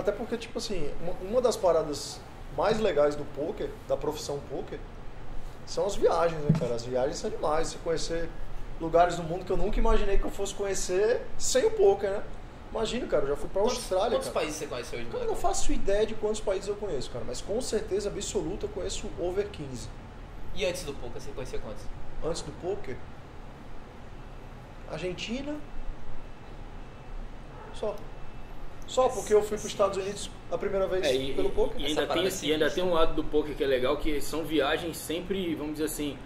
Até porque, tipo assim, uma, das paradas mais legais do poker, da profissão poker, são as viagens, né, cara? As viagens são demais. Você conhecer lugares do mundo que eu nunca imaginei que eu fosse conhecer sem o poker, né? Imagina, cara, eu já fui pra Quantos, Austrália, quantos cara. países você conhece hoje? Cara, eu não faço ideia de quantos países eu conheço, cara, mas com certeza absoluta eu conheço over 15. E antes do poker, você conhecia quantos? Antes do poker, Argentina, só. Só porque eu fui para os Estados Unidos a primeira vez É, e, pelo poker. e ainda, tem, é e ainda tem um lado do poker que é legal, que são viagens sempre, vamos dizer assim,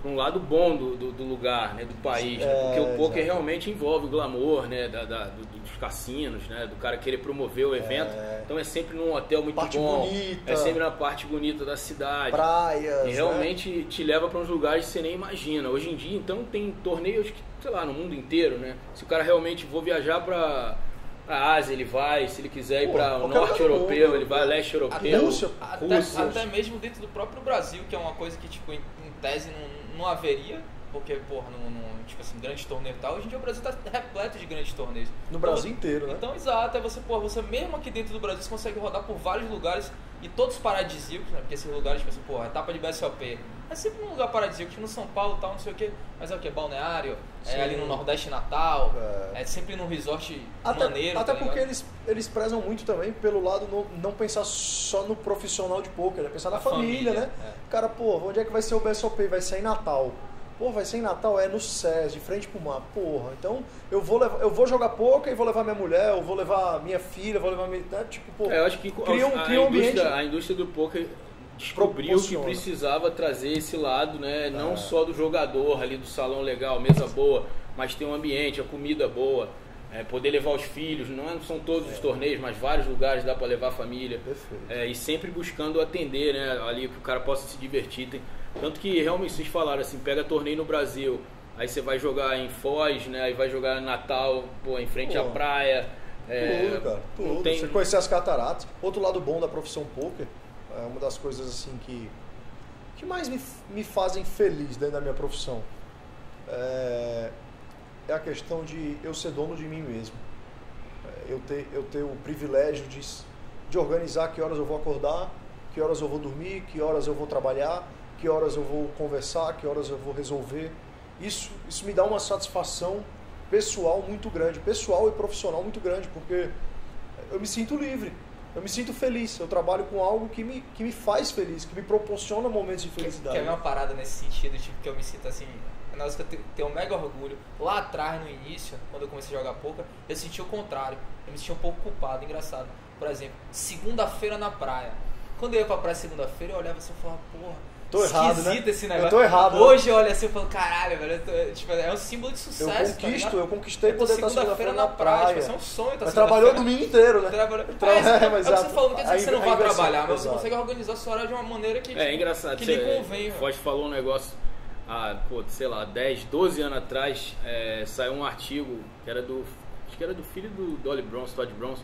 para um lado bom do, do, do lugar, né, do país. né? É, Porque o poker exato. realmente envolve o glamour né, da, da- do- dos cassinos, né, do cara querer promover o evento. Então é sempre num hotel muito Parte bom, bonita. é sempre na parte bonita da cidade. Praias. E né? realmente te leva para uns lugares que você nem imagina. Hoje em dia, então, tem torneios que, sei lá, no mundo inteiro, né? Se o cara realmente for viajar para a Ásia, ele vai. Se ele quiser ir para o norte europeu, mundo. ele vai leste Até, europeu. Rússia, até, Rússia. até mesmo dentro do próprio Brasil, que é uma coisa que, tipo, em, em tese não, não haveria, porque, porra, não, não, tipo assim, grande torneio e tal. Hoje em dia o Brasil tá repleto de grandes torneios. No Então, Brasil inteiro, né? Então, exato, é você, pô, você mesmo aqui dentro do Brasil, você consegue rodar por vários lugares e todos paradisíacos, né? Porque esses lugares, tipo assim, pô, etapa de BSOP. É sempre um lugar paradisíaco, tipo no São Paulo e tal, não sei o quê. Mas é o quê? Balneário, Sim. é ali no Nordeste Natal, É. é, sempre num resort Até, maneiro. até tá porque ligado? eles, eles prezam muito também pelo lado no, não pensar só no profissional de poker, né? Pensar na família, família, né? é. Cara, pô, onde é que vai ser o BSOP? Vai ser em Natal. Pô, vai ser em Natal, é no SES, de frente pro mar. Porra, então eu vou, levar, eu vou jogar poker e vou levar minha mulher, eu vou levar minha filha, vou levar minha. Né? Tipo, pô. É, eu acho que Cria um- a, cria um indústria, ambiente- a indústria do poker descobriu que precisava trazer esse lado, né? Não É. só do jogador ali do salão legal, mesa boa, mas ter um ambiente, a comida boa, é, poder levar os filhos. Não é- são todos os torneios, mas vários lugares dá para levar a família. Perfeito. É, e sempre buscando atender, né? Ali que o cara possa se divertir. Tem- tanto que realmente vocês falaram assim, pega torneio no Brasil, aí você vai jogar em Foz, né? Aí vai jogar em Natal, pô, em frente à Pô. praia. É, tudo, cara. Tudo. tem- Você conhecer as cataratas. Outro lado bom da profissão poker, é uma das coisas assim que, que mais me, me fazem feliz dentro da minha profissão. É, é a questão de eu ser dono de mim mesmo. É, Eu ter, eu ter o privilégio de, de organizar que horas eu vou acordar, que horas eu vou dormir, que horas eu vou trabalhar, que horas eu vou conversar, que horas eu vou resolver. Isso, isso me dá uma satisfação pessoal muito grande, pessoal e profissional muito grande, porque eu me sinto livre, eu me sinto feliz, eu trabalho com algo que me, que me faz feliz, que me proporciona momentos de felicidade. quer ver uma parada nesse sentido, tipo, que eu me sinto assim. É um negócio que eu tenho, tenho um mega orgulho. Lá atrás, no início, quando eu comecei a jogar poker, eu senti o contrário. Eu me senti um pouco culpado, engraçado. Por exemplo, segunda-feira na praia. Quando eu ia pra praia segunda-feira, eu olhava assim e falava, porra. Tô errado, esquisito né? esse Eu negócio. tô errado, né? Hoje eu olho assim e falo, caralho, velho. eu tô- tipo, é um símbolo de Eu sucesso. tá conquisto, ligado? eu conquistei Eu poder estar segunda-feira na praia. Tipo, isso é um sonho, tá Mas trabalhou o domingo inteiro, né? Trabalhou. Tra- É, é, é, é, mas o que você falou, não quer dizer que você não a vai trabalhar, mas você consegue organizar a sua hora de uma maneira que, É engraçado. que lhe convém. velho. Foz falou um negócio há, pô, sei lá, 10, 12 anos atrás, é, saiu um artigo que era do. Acho que era do filho do Dolly Bronze, Todd Bronze.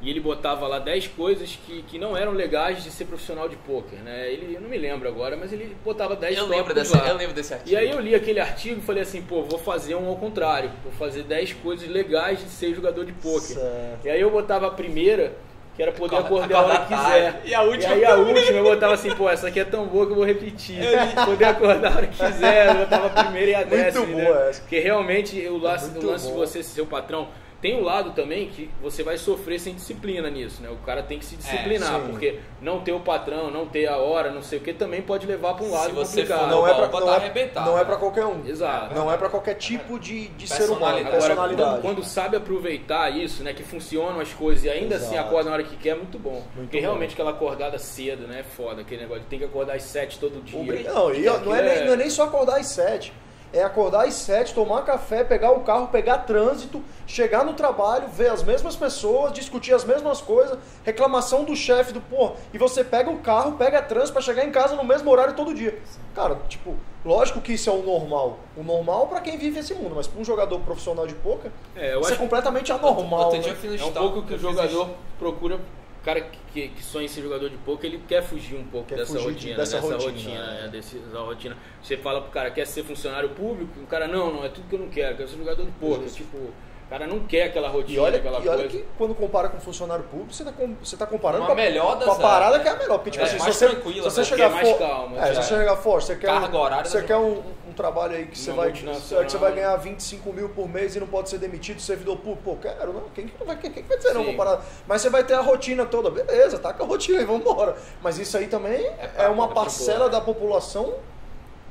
E ele botava lá 10 coisas que, que não eram legais de ser profissional de pôquer, né? Ele, eu não me lembro agora, mas ele botava 10 Eu lembro, dessa, lá. eu lembro desse artigo. E aí eu li aquele artigo e falei assim, pô, vou fazer um ao contrário. Vou fazer 10 coisas legais de ser jogador de pôquer. Certo. E aí eu botava a primeira, que era poder Acorda- acordar a hora que quiser. E a última aí a última eu botava assim, pô, essa aqui é tão boa que eu vou repetir. Poder acordar a hora que quiser, eu botava a primeira e a Muito décima. boa né? essa. Porque realmente o lance, muito o lance de você ser seu patrão. Tem um lado também que você vai sofrer sem disciplina nisso, né? O cara tem que se disciplinar, sim. porque não ter o patrão, não ter a hora, não sei o que, também pode levar para um lado Se você complicado. for Não é opa, não tá é, não é né? pra qualquer um. Exato. Não é pra qualquer tipo de, de ser humano, Personalidade. Agora, quando, quando sabe aproveitar isso, né? Que funcionam as coisas e ainda assim Exato. acorda na hora que quer, é muito bom. Porque bom. realmente aquela acordada cedo, né? É foda aquele negócio. Tem que acordar às sete todo dia. O Não, e não, é nem, não é nem só acordar às sete. É acordar às sete, tomar café, pegar o carro, pegar trânsito, chegar no trabalho, ver as mesmas pessoas, discutir as mesmas coisas, reclamação do chefe do pô, e você pega o carro, pega trânsito pra chegar em casa no mesmo horário todo dia. Cara, tipo, lógico que isso é o normal. O normal pra quem vive esse mundo, mas pra um jogador profissional de poker, É, eu isso é completamente anormal. Né? eu é um pouco que o jogador procura. O cara que, que, sonha em ser jogador de poker, ele quer fugir um pouco Quer dessa fugir de- rotina, dessa dessa rotina, rotina, né? né, desse- dessa rotina. Você fala pro cara, quer ser funcionário público? O cara, não, não, é tudo que eu não quero, quero ser jogador de. Isso. Tipo, O cara não quer aquela E rotina, olha, aquela e olha coisa. que quando compara com funcionário público, você tá, com- você tá comparando Uma com a, melhor das com a parada áreas, que é a melhor. Porque, tipo É, assim, se mais você, tranquila, se você porque chegar é mais for- calma, é, se você é. chegar forte, você quer, Carga um, você quer um, um trabalho aí que você vai, que você vai ganhar 25 mil por mês e não pode ser demitido, servidor público. Pô, quero, não. Quem, não quem, quem que vai dizer não Sim. comparado? Mas você vai ter a rotina toda. Beleza, tá com a rotina aí, vamos embora. Mas isso aí também é, pra- uma é parcela da população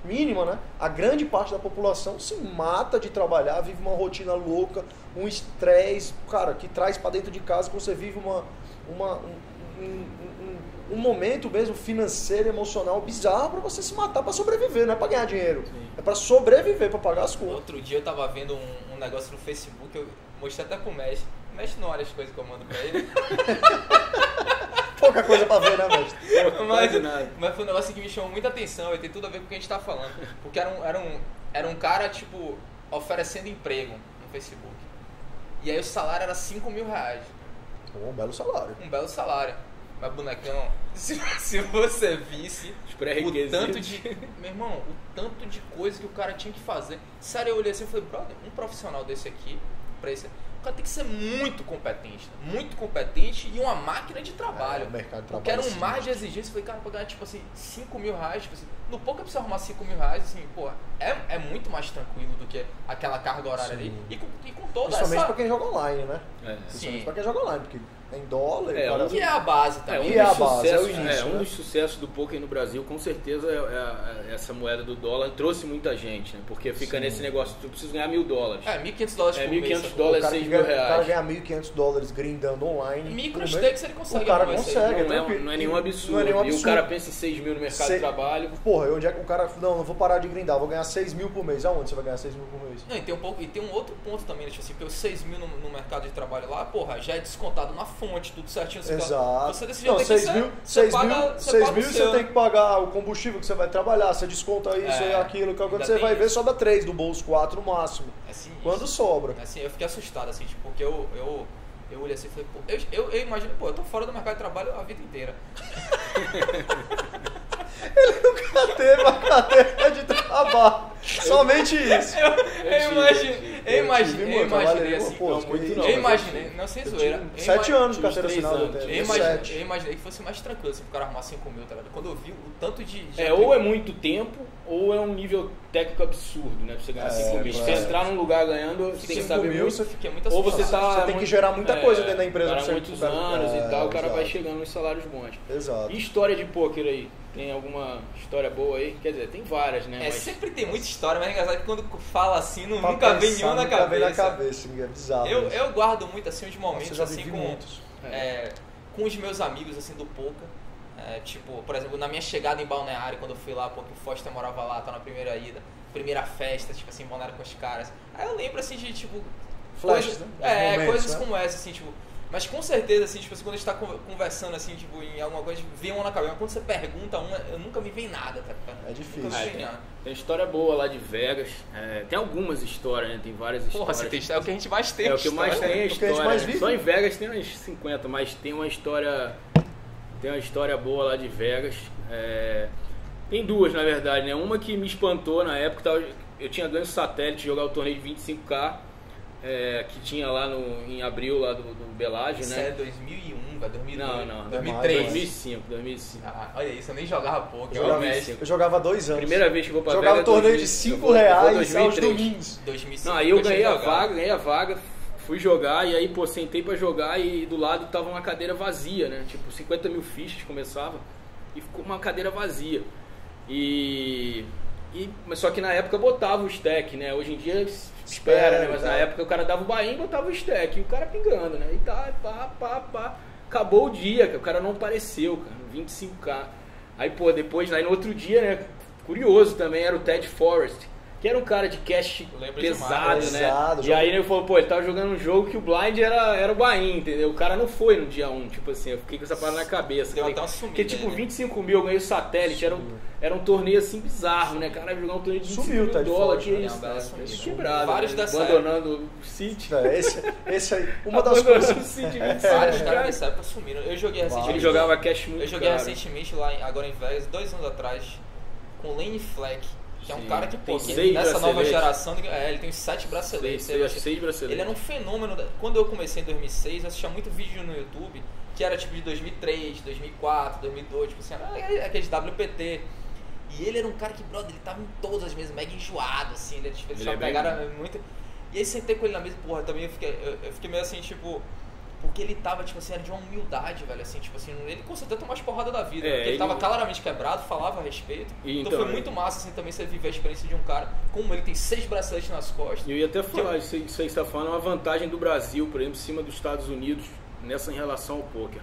mínima, né? A grande parte da população se mata de trabalhar, vive uma rotina louca, um estresse, cara, que traz pra dentro de casa que você vive uma, uma um, um- um- um momento mesmo financeiro, emocional bizarro pra você se matar pra sobreviver, não é pra ganhar dinheiro, Sim. é pra sobreviver, pra pagar as contas. Outro dia eu tava vendo um, um negócio no Facebook, eu mostrei até pro Mestre. O Mestre não olha as coisas que eu mando pra ele. Pouca coisa pra ver, né, mestre? mas, Quase nada. mas foi um negócio que me chamou muita atenção e tem tudo a ver com o que a gente tá falando. Porque era um, era um, era um cara, tipo, oferecendo emprego no Facebook. E aí o salário era 5 mil reais. Pô, um belo salário. Um belo salário. Mas, bonecão, se, se você visse o tanto de. Meu irmão, o tanto de coisa que o cara tinha que fazer. Sério, eu olhei assim e falei, brother, um profissional desse aqui, pra esse. Cara tem que ser muito competente. né? Muito competente e uma máquina de trabalho. É, o mercado de trabalho quero é um mar de exigência. Falei, cara, pra ganhar, tipo assim, 5 mil reais, tipo assim, no pouco eu preciso arrumar 5 mil reais, assim, pô, é, é muito mais tranquilo do que aquela carga horária Sim. ali. E com, e com toda Principalmente essa. pra quem joga online, né? É. Principalmente Sim. pra quem joga online, porque tem dólar, É, o cara... um Que é a base É, também. um, é a dos base, é o sucessos, início, é, um né? dos sucessos do poker no Brasil, com certeza, é, é- é essa moeda do dólar trouxe muita gente, né? Porque fica Sim. nesse negócio, tu precisa ganhar mil dólares. É, 1.500 dólares É, por mês. 1.500 sacou? dólares. o cara, 6 que mil ganha, o cara reais. ganha 1.500 dólares grindando online. Micro stakes mês, ele consegue O cara consegue, não, é, tranquilo. não é nenhum absurdo. Não é nenhum E o absurdo. cara pensa em 6 mil no mercado Se- de trabalho. Porra, onde é que o cara... Não, não vou parar de grindar, vou ganhar 6 mil por mês. Aonde você vai ganhar 6 mil por mês? Não, e tem um pouco, e tem um outro ponto também, né, tipo assim, porque os 6 mil no, no mercado de trabalho lá, porra, já é descontado na fonte, tudo certinho. você Exato. fala, Você desse jeito não, tem que 6 ser- mil, você 6 paga- mil, você 6 paga o mil você tem que pagar o combustível que você vai trabalhar, você desconta isso É, e aquilo, que quando ainda você vai ver isso. sobra 3 do bolso, 4 no máximo. É sinistro. Quando sobra. Assim, eu fiquei assustado, assim, tipo, porque eu, eu, eu olhei assim e falei, pô, eu, eu, eu imagino, pô, eu tô fora do mercado de trabalho a vida inteira. Nunca teve uma cadeira de trabalho. Somente isso. Eu, eu imaginei, tive, eu imaginei assim, pô, não, muito que- não, eu imaginei, eu não sem Eu zoeira. tinha eu 7 ima- anos de carteira assinada. anos. eu Eu imaginei, sete. eu imaginei que fosse mais tranquilo, assim, pro cara arrumar 5 mil, tá ligado? Quando eu vi o tanto de... de É, ou é muito tempo, ou é um nível técnico absurdo, né? Pra você ganhar É, 5 mil. Se você é. entrar num lugar ganhando, você tem que 5 saber mil, muito. você Fiquei muito Ou você tá. Você tem que gerar muita coisa dentro da empresa Para pra você- muitos pra- anos é, e tal, o cara vai exato. chegando nos salários bons. Exato. E história de pôquer aí? Tem alguma história boa aí? Quer dizer, tem várias, né? É, Mas sempre tem muita história, mas é engraçado que quando fala assim, não, Pra nunca vem pensar, nenhum na nunca cabeça. vem na cabeça, é bizarro. Eu, eu guardo muito, assim, os Nossa, momentos, já assim, vivi com, muitos. é, com os meus amigos, assim, do poker. É, tipo, por exemplo, na minha chegada em Balneário, quando eu fui lá, porque o Foster morava lá, tá na primeira ida, primeira festa, tipo assim, em Balneário com os caras. Aí eu lembro, assim, de, tipo... Flashes, coisas- né? É, Momentos, coisas né? como essa, assim, tipo... Mas com certeza, assim, tipo assim, quando a gente tá con- conversando, assim, tipo, em alguma coisa, vem uma na cabeça. Mas quando você pergunta uma, eu nunca me vem nada, tá? É difícil. Nunca me vem tem, nada. tem história boa lá de Vegas. É, tem algumas histórias, né? Tem várias Porra, histórias. você tem, é o que a gente mais tem. É o que mais tem é O que a gente história. mais né? vive. Só em Vegas tem umas 50, mas tem uma história. Tem uma história boa lá de Vegas. É, tem duas, na verdade, né? Uma que me espantou na época, tava- eu tinha ganho satélite jogar o torneio de 25K. é, que tinha lá no, em abril lá do, do Belágio, Isso né? é 2001, vai 2002. Não, não. 2003. 2005, 2005. Ah, olha isso, eu nem jogava pouco. Eu Eu jogava, eu jogava dois anos. Primeira vez que eu vou pra Jogava Vegas. torneio de 2000, 5 eu vou- eu vou reais aos 2003. domingos. 2005. Não, aí eu ganhei a vaga, ganhei a vaga, fui jogar e aí, pô, sentei pra jogar e do lado tava uma cadeira vazia, né? Tipo, 50 mil fichas começava e ficou uma cadeira vazia. E. e mas só que na época botava o stack, né? Hoje em dia espera, né? Mas na tá. época o cara dava o bain e botava o stack. E o cara pingando, né? E tá, pá, pá, pá. Acabou o dia, cara. O cara não apareceu, cara. 25k. Aí, pô, depois, aí no outro dia, né? Curioso também, era o Ted Forrest. Que era um cara de lembro pesado, demais. né? Pesado, e jogo- aí ele falou, pô, ele tava jogando um jogo que o blind era, era o Bahia, entendeu? O cara não foi no dia 1, tipo assim, eu fiquei com essa parada na cabeça. Deu Falei, sumida Porque tipo, aí, né? 25 mil, eu ganhei o satélite, era um, era um torneio assim bizarro, né? Cara, jogar um torneio de 25 Sumiu, mil tá de dólares, que né? isso, né? sumida. Quebrado, Vários né? dessa abandonando o City. É, esse, esse aí. Uma das coisas. o City, Vários 25 caras cara. dessa época sumiram. Eu joguei Vários. recentemente. Ele jogava cash muito Eu joguei recentemente lá, agora em Vegas, dois anos atrás, com Lane Fleck. Que é um Sim. cara que, pô, que seis nessa nova geração, é, ele tem sete braceletes. Seis, que seis braceletes. Ele era um fenômeno. da- Quando eu comecei em 2006, eu assistia muito vídeo no YouTube, que era tipo de 2003, 2004, 2002, tipo assim, era aqueles WPT. E ele era um cara que, brother, ele tava em todas as mesas, mega enjoado, assim, ele, tipo, eles Ele já é bem- pegaram muito. E aí sentei com ele na mesa, porra, também eu fiquei, eu, eu fiquei meio assim, tipo. Porque ele tava, tipo assim, era de uma humildade, velho, assim, tipo assim, ele com certeza tomou as porradas da vida, É, porque ele, ele- tava claramente quebrado, falava a respeito. E então, então, foi muito massa, assim, também você viver a experiência de um cara, como ele tem seis braceletes nas costas. Eu ia até falar, isso aí isso aí que você está falando é uma vantagem do Brasil, por exemplo, em cima dos Estados Unidos, nessa em relação ao poker.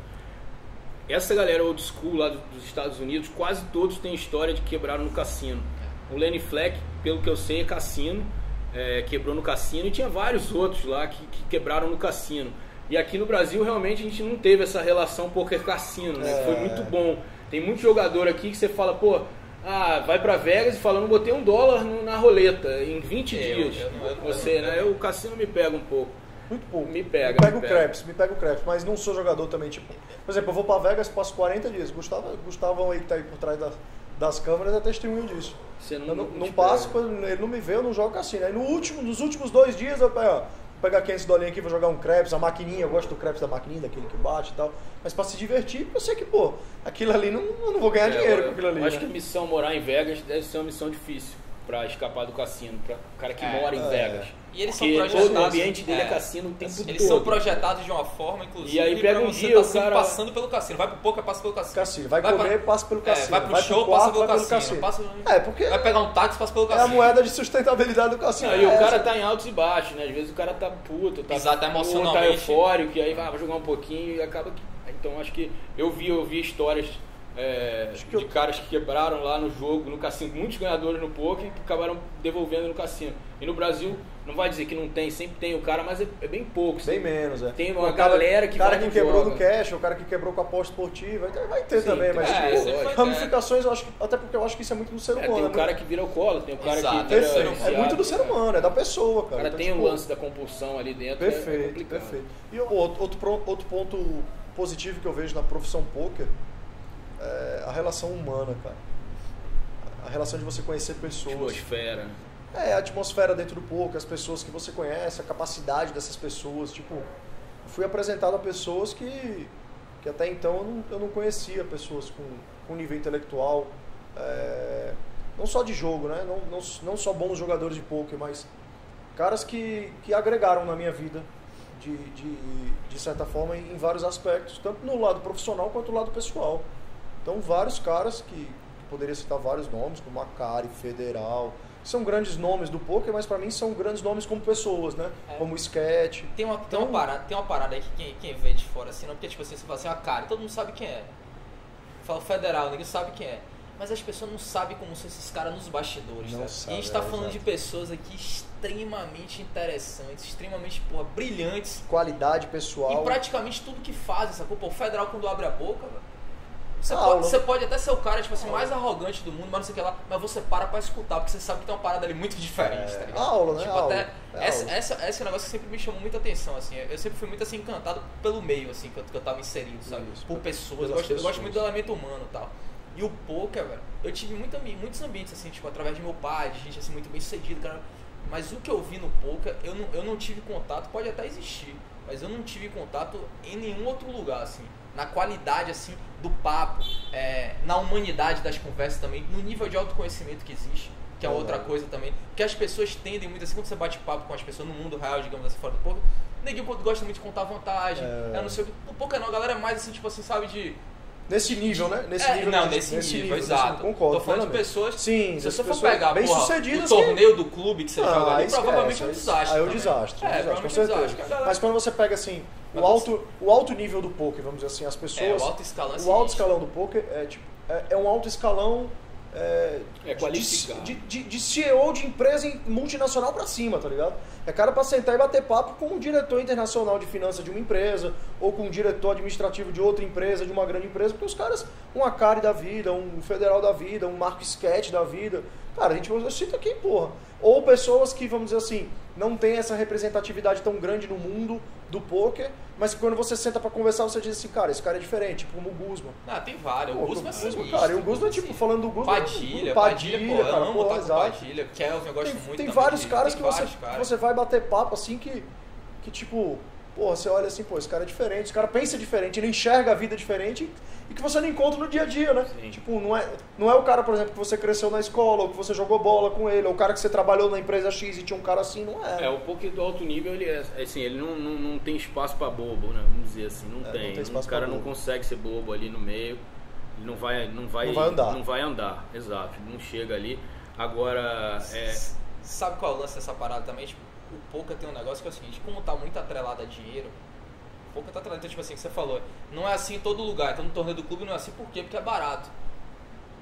Essa galera old school lá do- dos Estados Unidos, quase todos têm história de quebraram no cassino. O Lenny Fleck, pelo que eu sei, é cassino, é, quebrou no cassino, e tinha vários outros lá que, que quebraram no cassino. E aqui no Brasil, realmente, a gente não teve essa relação poker-cassino, né? É. Foi muito bom. Tem muito jogador aqui que você fala, pô, ah, vai pra Vegas e fala, não botei um dólar no- na roleta em 20 Eu- dias. eu não- eu Você, né? O cassino me pega um pouco. Muito pouco. Me pega, Me pega o. Krebs, me pega o Krebs, mas não sou jogador também, tipo. Por exemplo, eu vou pra Vegas, passo 40 dias. Gustavo, Gustavão aí que tá aí por trás das, das câmeras é testemunho disso. Você não, Eu não, não passo, pega. ele não me vê, eu não jogo cassino. Aí no último, nos últimos dois dias eu pego, ó, pegar 500 dolinhos aqui, vou jogar um Krebs, a maquininha, eu gosto do Krebs da maquininha, daquele que bate e tal. Mas pra se divertir, eu sei que, pô, aquilo ali não, eu não vou ganhar É, dinheiro eu- com aquilo ali. eu Acho né? que a missão morar em Vegas deve ser uma missão difícil pra escapar do cassino, pra o cara que É, mora em é. Vegas. E eles são Porque projetados. todo o ambiente dele é, é. cassino o tempo Eles todo. são projetados de uma forma, inclusive, E aí pega pra um dia tá o cara- passando pelo cassino. Vai pro poker, passa pelo cassino. Cassino. Vai, pra- comer, passa pelo é, cassino. vai pro show, quarto, passa pelo vai cassino. Passa- É, porque Vai pegar um táxi, passa pelo é a cassino. moeda de sustentabilidade do cassino. Não, e o É cara tá em altos e baixos, né? Às vezes o cara tá puto, tá, Exato, tá puto, emocionalmente. tá eufórico, e aí vai, vai jogar um pouquinho e acaba que. Então acho que eu vi, eu vi histórias é, Acho que de eu- caras que quebraram lá no jogo, no cassino, muitos ganhadores no poker que acabaram devolvendo no cassino. E no Brasil, não vai dizer que não tem, sempre tem o cara, mas é, é bem pouco. Bem menos, é. Tem uma O cara- galera que cara que quebrou jogo. no cash, o cara que quebrou com a aposta esportiva, então vai ter Sim, também, tem- mas é, tipo, ramificações, eu acho que, até porque eu acho que isso é muito do ser É, humano. tem o né? cara que vira alcoólatra, tem o cara Exato, que vira. É muito do ser humano, é da pessoa, cara. O cara Então, tem o tipo, lance da compulsão ali dentro. é- é Perfeito, perfeito. E o outro, outro ponto positivo que eu vejo na profissão poker é a relação humana, cara. A relação de você conhecer pessoas. Atmosfera. É, a atmosfera dentro do poker, as pessoas que você conhece, a capacidade dessas pessoas. Tipo, fui apresentado a pessoas que, que até então eu não, eu não conhecia, pessoas com, com nível intelectual, é, não só de jogo, né? Não, não, não só bons jogadores de poker, mas caras que, que agregaram na minha vida de, de, de certa forma em vários aspectos, tanto no lado profissional quanto no lado pessoal. Então, vários caras que, que poderia citar vários nomes, como Akari, Federal, são grandes nomes do poker, mas para mim são grandes nomes como pessoas, né? É. Como Sketch. Tem uma, tem, Então- uma parada, tem uma parada aí que quem, quem vê de fora, assim, não porque tipo assim, você fala assim, a cara, todo mundo sabe quem é. Fala federal, ninguém sabe quem é. Mas as pessoas não sabem como são esses caras nos bastidores, Não tá? sabe, e a gente tá é, falando de exato. pessoas aqui extremamente interessantes, extremamente, porra, brilhantes. Qualidade pessoal. E praticamente tudo que fazem, sacou? Pô, o federal quando abre a boca, velho. Você Ah, pode, você pode até ser o cara, tipo assim, mais arrogante do mundo, mas não sei o que lá, mas você para pra escutar, porque você sabe que tem uma parada ali muito diferente, É, tá ligado? aula, né? Tipo, Aula. até. É essa, essa, esse é um negócio que sempre me chamou muita atenção, assim. Eu sempre fui muito assim encantado pelo meio, assim, que eu, que eu tava inserido, sabe? Isso, Por pessoas. Eu gosto, eu gosto pessoas. muito do elemento humano e tal. E o poker, velho, eu tive muito, muitos ambientes, assim, tipo, através de meu pai, de gente assim, muito bem sucedido, cara. Mas o que eu vi no poker, eu não, eu não tive contato, pode até existir, mas eu não tive contato em nenhum outro lugar, assim. Na qualidade, assim, do papo, é, na humanidade das conversas também, no nível de autoconhecimento que existe, que é outra coisa também. Porque as pessoas tendem muito assim, quando você bate papo com as pessoas no mundo real, digamos assim, fora do poker, neguinho gosta muito de contar vantagem. É. É. não sei o que. No poker não, a galera é mais assim, tipo assim, sabe, de. Nesse nível, né? Nesse É, nível não, que- nesse, nível, nesse exato. Concordo. Tô falando de pessoas. Sim, Se você for pegar bem porra, sucedidas o que- torneio do clube que você Ah, joga ali, esquece, provavelmente é um desastre. Aí é um desastre, É, um desastre, com provavelmente é um certeza. desastre. que Mas quando você pega assim, o alto, o alto nível do poker, vamos dizer assim, as pessoas. É, o alto escalão é o sinistro. alto escalão do poker é tipo é, é um alto escalão é, É de- qualificado. de, de, de CEO de empresa em- multinacional pra cima, tá ligado? É cara pra sentar e bater papo com um diretor internacional de finanças de uma empresa ou com um diretor administrativo de outra empresa, de uma grande empresa, porque os caras, um Acari da vida, um Federal da vida, um Marco Sketch da vida, cara, a gente eu cito aqui, porra. Ou pessoas que, vamos dizer assim, não tem essa representatividade tão grande no mundo do poker mas quando você senta pra conversar, você diz assim, cara, esse cara é diferente, tipo como o Guzman. Ah, tem vários. O Guzman é sinistro. cara, e o Guzman, tipo, Guzman, falando do Guzman. Padilha, Padilha, Padilha, pô, cara, pô, exato. Padilha. Kelvin, eu gosto Tem, muito tem vários caras tem que você, vários caras. que você vai bater papo assim que, que tipo, porra, você olha assim, pô, esse cara é diferente, esse cara pensa diferente, ele enxerga a vida diferente e que você não encontra no dia a dia, né? Sim. Tipo, não é, não é o cara, por exemplo, que você cresceu na escola, ou que você jogou bola com ele, ou o cara que você trabalhou na empresa X e tinha um cara assim, não é. É, o poker do alto nível, ele é, assim, ele não, não, não tem espaço pra bobo, né? Vamos dizer assim, não É, não tem. tem espaço o cara não consegue ser bobo ali no meio. Ele não vai, não vai, Não vai andar. Não vai andar, exato. Não chega ali. Agora, é, Sabe qual é o lance dessa parada também? Tipo, o poker tem um negócio que é o seguinte, como tá muito atrelado a dinheiro, o poker tá atrelado, então, tipo assim, que você falou, não é assim em todo lugar, então no torneio do clube não é assim, por quê? Porque é barato.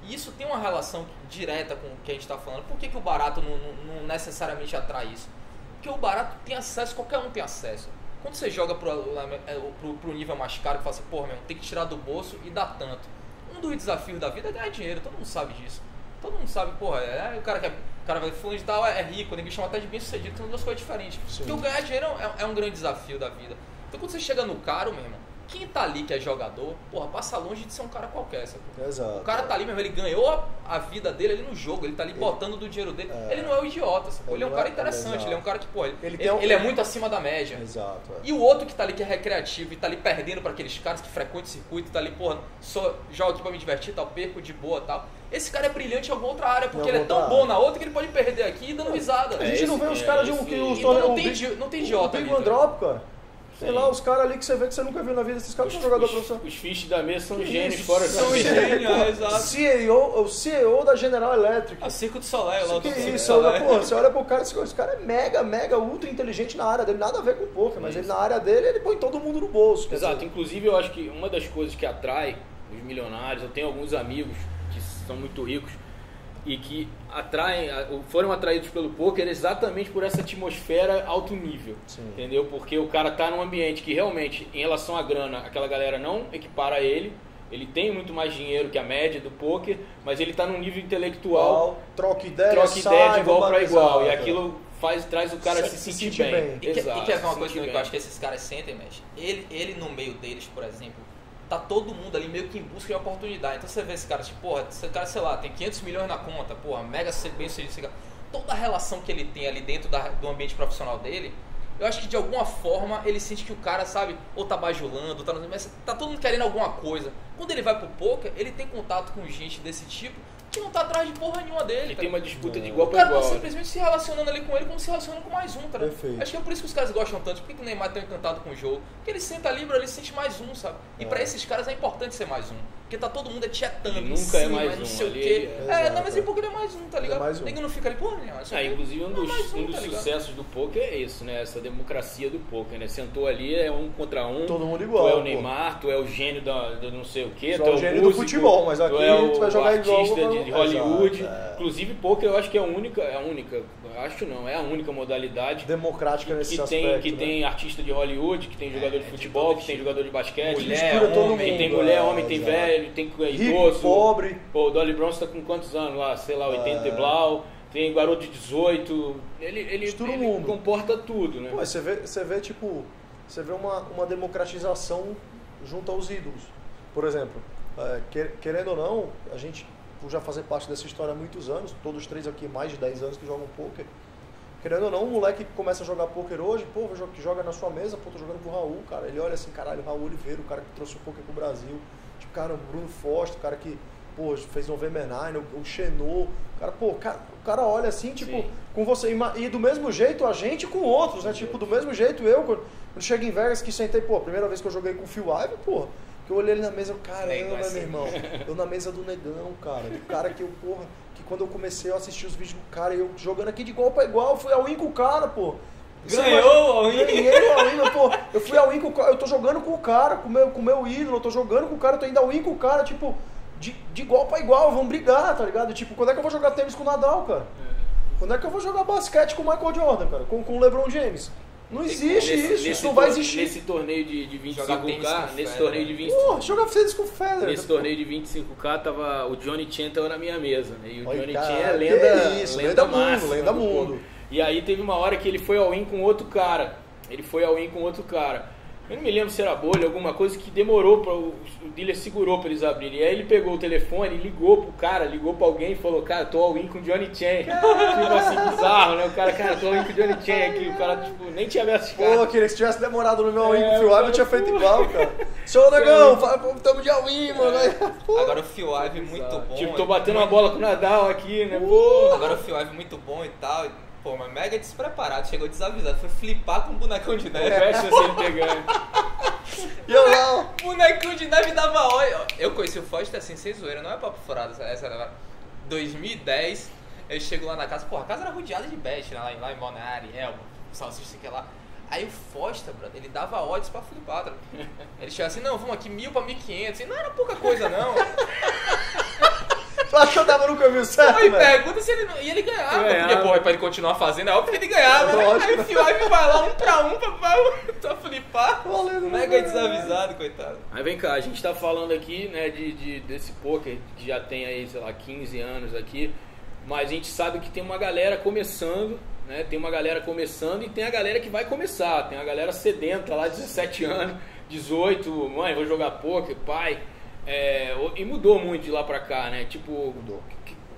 E isso tem uma relação direta com o que a gente tá falando. Por que, que o barato não, não- não necessariamente atrai isso? Porque o barato tem acesso, qualquer um tem acesso. Quando você joga pro, é, pro, pro nível mais caro, que fala assim, porra, meu, tem que tirar do bolso e dar tanto. Um dos desafios da vida é ganhar dinheiro, todo mundo sabe disso. Todo mundo sabe, porra, é, o cara que é, o cara vai fulano de tal é rico, ninguém chama até de bem sucedido, são duas coisas diferentes. Sim. Porque o ganhar dinheiro é, é um grande desafio da vida. Então quando você chega no caro, meu irmão, quem tá ali que é jogador, porra, passa longe de ser um cara qualquer, sabe? Exato. O cara tá ali mesmo, ele ganhou a, vida dele ali no jogo, ele tá ali botando do dinheiro dele. É. Ele não é um idiota, sabe? Ele ele é um não cara é- interessante, exato. ele é um cara que, pô, ele, Ele ele, tem um- ele é muito acima da média. Exato. é. E o outro que tá ali que é recreativo e tá ali perdendo pra aqueles caras que frequentam o circuito, tá ali, porra, só joga aqui pra me divertir, tal, perco de boa tal. Esse cara é brilhante em alguma outra área, porque ele é tão outra bom área. na outra que ele pode perder aqui e dando risada. A É gente não esse- vê os é caras de um que os Então não torneios- tem não tem o idiota Big ali, One tá Drop, cara. Sim. lá, os caras ali que você vê que você nunca viu na vida, esses caras os, são jogador os, profissional. os fiches da mesa são Que gênios isso? fora São da mesa. gênios, é, exato. CEO, o CEO da General Electric. A Circo do Soleil lá que do isso, Soleil. olha, pô, você olha pro cara e esse cara é mega, mega, ultra inteligente na área dele, nada a ver com poker, mas Isso. ele na área dele, ele põe todo mundo no bolso. Exato, dizer, inclusive eu acho que uma das coisas que atrai os milionários, eu tenho alguns amigos que são muito ricos e que atraem, foram atraídos pelo poker exatamente por essa atmosfera alto nível. Sim. Entendeu? Porque o cara tá num ambiente que realmente, em relação à grana, aquela galera não equipara ele. Ele tem muito mais dinheiro que a média do poker, mas ele tá num nível intelectual, igual, troca ideia, troca ideia de igual para igual. E aquilo faz, traz o cara a se, Se sentir, bem. bem. E, quer, Exato, e quer ver uma se coisa que bem. eu acho que esses caras sentem, Mesh? Ele, ele no meio deles, por exemplo, tá todo mundo ali meio que em busca de oportunidade. Então você vê esse cara, tipo, porra, esse cara, sei lá, tem 500 milhões na conta, porra, mega bem sucedido. Toda a relação que ele tem ali dentro da- do ambiente profissional dele, eu acho que de alguma forma ele sente que o cara, sabe, ou tá bajulando, tá, mas tá todo mundo querendo alguma coisa. Quando ele vai pro poker, ele tem contato com gente desse tipo que não tá atrás de porra nenhuma dele. E tá tem uma disputa de É. igual o cara tá igual. né? simplesmente se relacionando ali com ele como se relaciona com mais um, tá ligado? Perfeito. Acho que é por isso que os caras gostam tanto. Por que, que o Neymar é tão encantado com o jogo? Porque ele senta ali, bro, ele sente mais um, sabe? E É. pra esses caras é importante ser mais um. Porque tá todo mundo tietando, Ele em nunca é cima, mais não um, sei o ali quê. ele É, é- não, mas é. é porque ele é mais um, tá é ligado? mais um. Ninguém não fica ali, pô, isso Ah, aqui. inclusive um Não, dos, um, um dos tá ligado? sucessos do poker é isso, né? Essa democracia do poker, né? Sentou ali, é um contra um. Todo mundo igual, Tu é o pô. Neymar, tu é o gênio da, do não sei o quê, Tu tu é é o o gênio do músico, futebol, mas tu aqui é o, tu vai jogar o igual artista de, de Hollywood. Exato, é. Inclusive, poker eu acho que é a única, é a única, acho não, é a única modalidade democrática nesse que aspecto. tem, que né? tem artista de Hollywood, que tem jogador de de futebol, que tem jogador de basquete, Mulher, homem, que tem mulher, é, homem, tem exato. Velho, tem Rico, idoso. pobre. Pô, o Dolly Bronson tá com quantos anos lá? Sei lá, 80 e É. blau. Tem garoto de 18. Ele, ele, Mistura o ele mundo. comporta tudo, né? Pô, você vê, você vê tipo, você vê uma, uma democratização junto aos ídolos. Por exemplo, é, que- querendo ou não, a gente, por já fazer parte dessa história há muitos anos, todos três aqui mais de 10 anos que jogam poker, querendo ou não, um moleque que começa a jogar poker hoje, pô, que joga na sua mesa, pô, tô jogando com o Raul, cara, ele olha assim, caralho, o Raul Oliveira, o cara que trouxe o poker pro Brasil, cara, o Bruno Foster, o cara que, pô, fez November o, o Xenô, o cara, pô, cara, o cara olha assim, tipo, Sim. com você, e e do mesmo jeito a gente com outros, né, tipo, do mesmo jeito eu, quando, quando chego em Vegas, que sentei, pô, a primeira vez que eu joguei com o Phil Ivey, pô, que eu olhei ele na mesa, caramba, assim. meu irmão, eu na mesa do Negão, cara, do cara que eu, porra, que quando eu comecei eu assisti os vídeos do cara, e eu jogando aqui de igual pra igual, fui ao win com o cara, pô. Ganhou ao win? Ganhei ao win, pô, eu fui ao win com o cara, eu tô jogando com o cara, com o meu, com o meu ídolo, eu tô jogando com o cara, eu tô indo ao win com o cara, tipo, de, de igual pra igual, vamos brigar, tá ligado? Tipo, quando é que eu vou jogar tênis com o Nadal, cara? Quando é que eu vou jogar basquete com o Michael Jordan, cara? Com, com o LeBron James? Não existe isso, isso não vai existir. Nesse torneio de, de Jogar tênis com 25k, o nesse Federer. torneio de 25 Pô, jogar tênis com o Federer. Nesse torneio de 25k tava o Johnny Chen tava na minha mesa, né? E o Olha, Johnny cara, Chen é lenda, isso, lenda, lenda mundo, lenda do mundo. E aí teve uma hora que ele foi ao win com outro cara. Ele foi ao win com outro cara. Eu não me lembro se era bolha, alguma coisa que demorou para o, o dealer segurou para eles abrirem. E aí ele pegou o telefone, ligou pro cara, ligou para alguém e falou: "Cara, tô all in com o Johnny Chen". tipo assim, bizarro, né? O cara, cara, tô all in com o Johnny Chen aqui. O cara tipo nem tinha visto esse cara. Pô, queria que se tivesse demorado no meu all-in É, com o Phil cara, Ivey, eu tinha feito igual, cara. Seu negão, fala, pô, tamo de all-in, mano. Aí, pô. Agora o Phil Ivey muito bom. Tipo, tô é batendo uma bola com o Nadal aqui, né? Pô. Agora o Phil Ivey muito bom e tal. Pô, mas mega despreparado, chegou desavisado. Foi flipar com um bonecão de neve. Fecha se ele pegando. E eu lá. Bonecão de neve dava oi. Eu conheci o Foster assim, sem zoeira, não é papo furado. Essa, era 2010. Eu chego lá na casa, porra, a casa era rodeada de best, né? Lá em, lá em Monari, Elmo, salsicha, sei que lá. Aí o Foster, brother, ele dava odds pra flipar, tá? Ele chegava assim, não, vamos aqui, mil pra mil quinhentos. E não era pouca coisa, não. Tu acha que eu tava no caminho certo, Aí velho? pergunta se ele não. E ele ganhava, Ganhava. porque, porra, pra ele continuar fazendo, é óbvio que ele ganhava. né? Lógico. Aí o Phil Ivey vai lá um pra um pra, pra, pra flipar. Valendo, né, Mega desavisado, coitado. Aí vem cá, a gente tá falando aqui, né, de, de- desse poker que já tem aí, sei lá, 15 anos aqui, mas a gente sabe que tem uma galera começando, né, tem uma galera começando e tem a galera que vai começar, tem a galera sedenta lá, 17 anos, 18, mãe, vou jogar poker, pai, é, e mudou muito de lá pra cá, né, tipo, o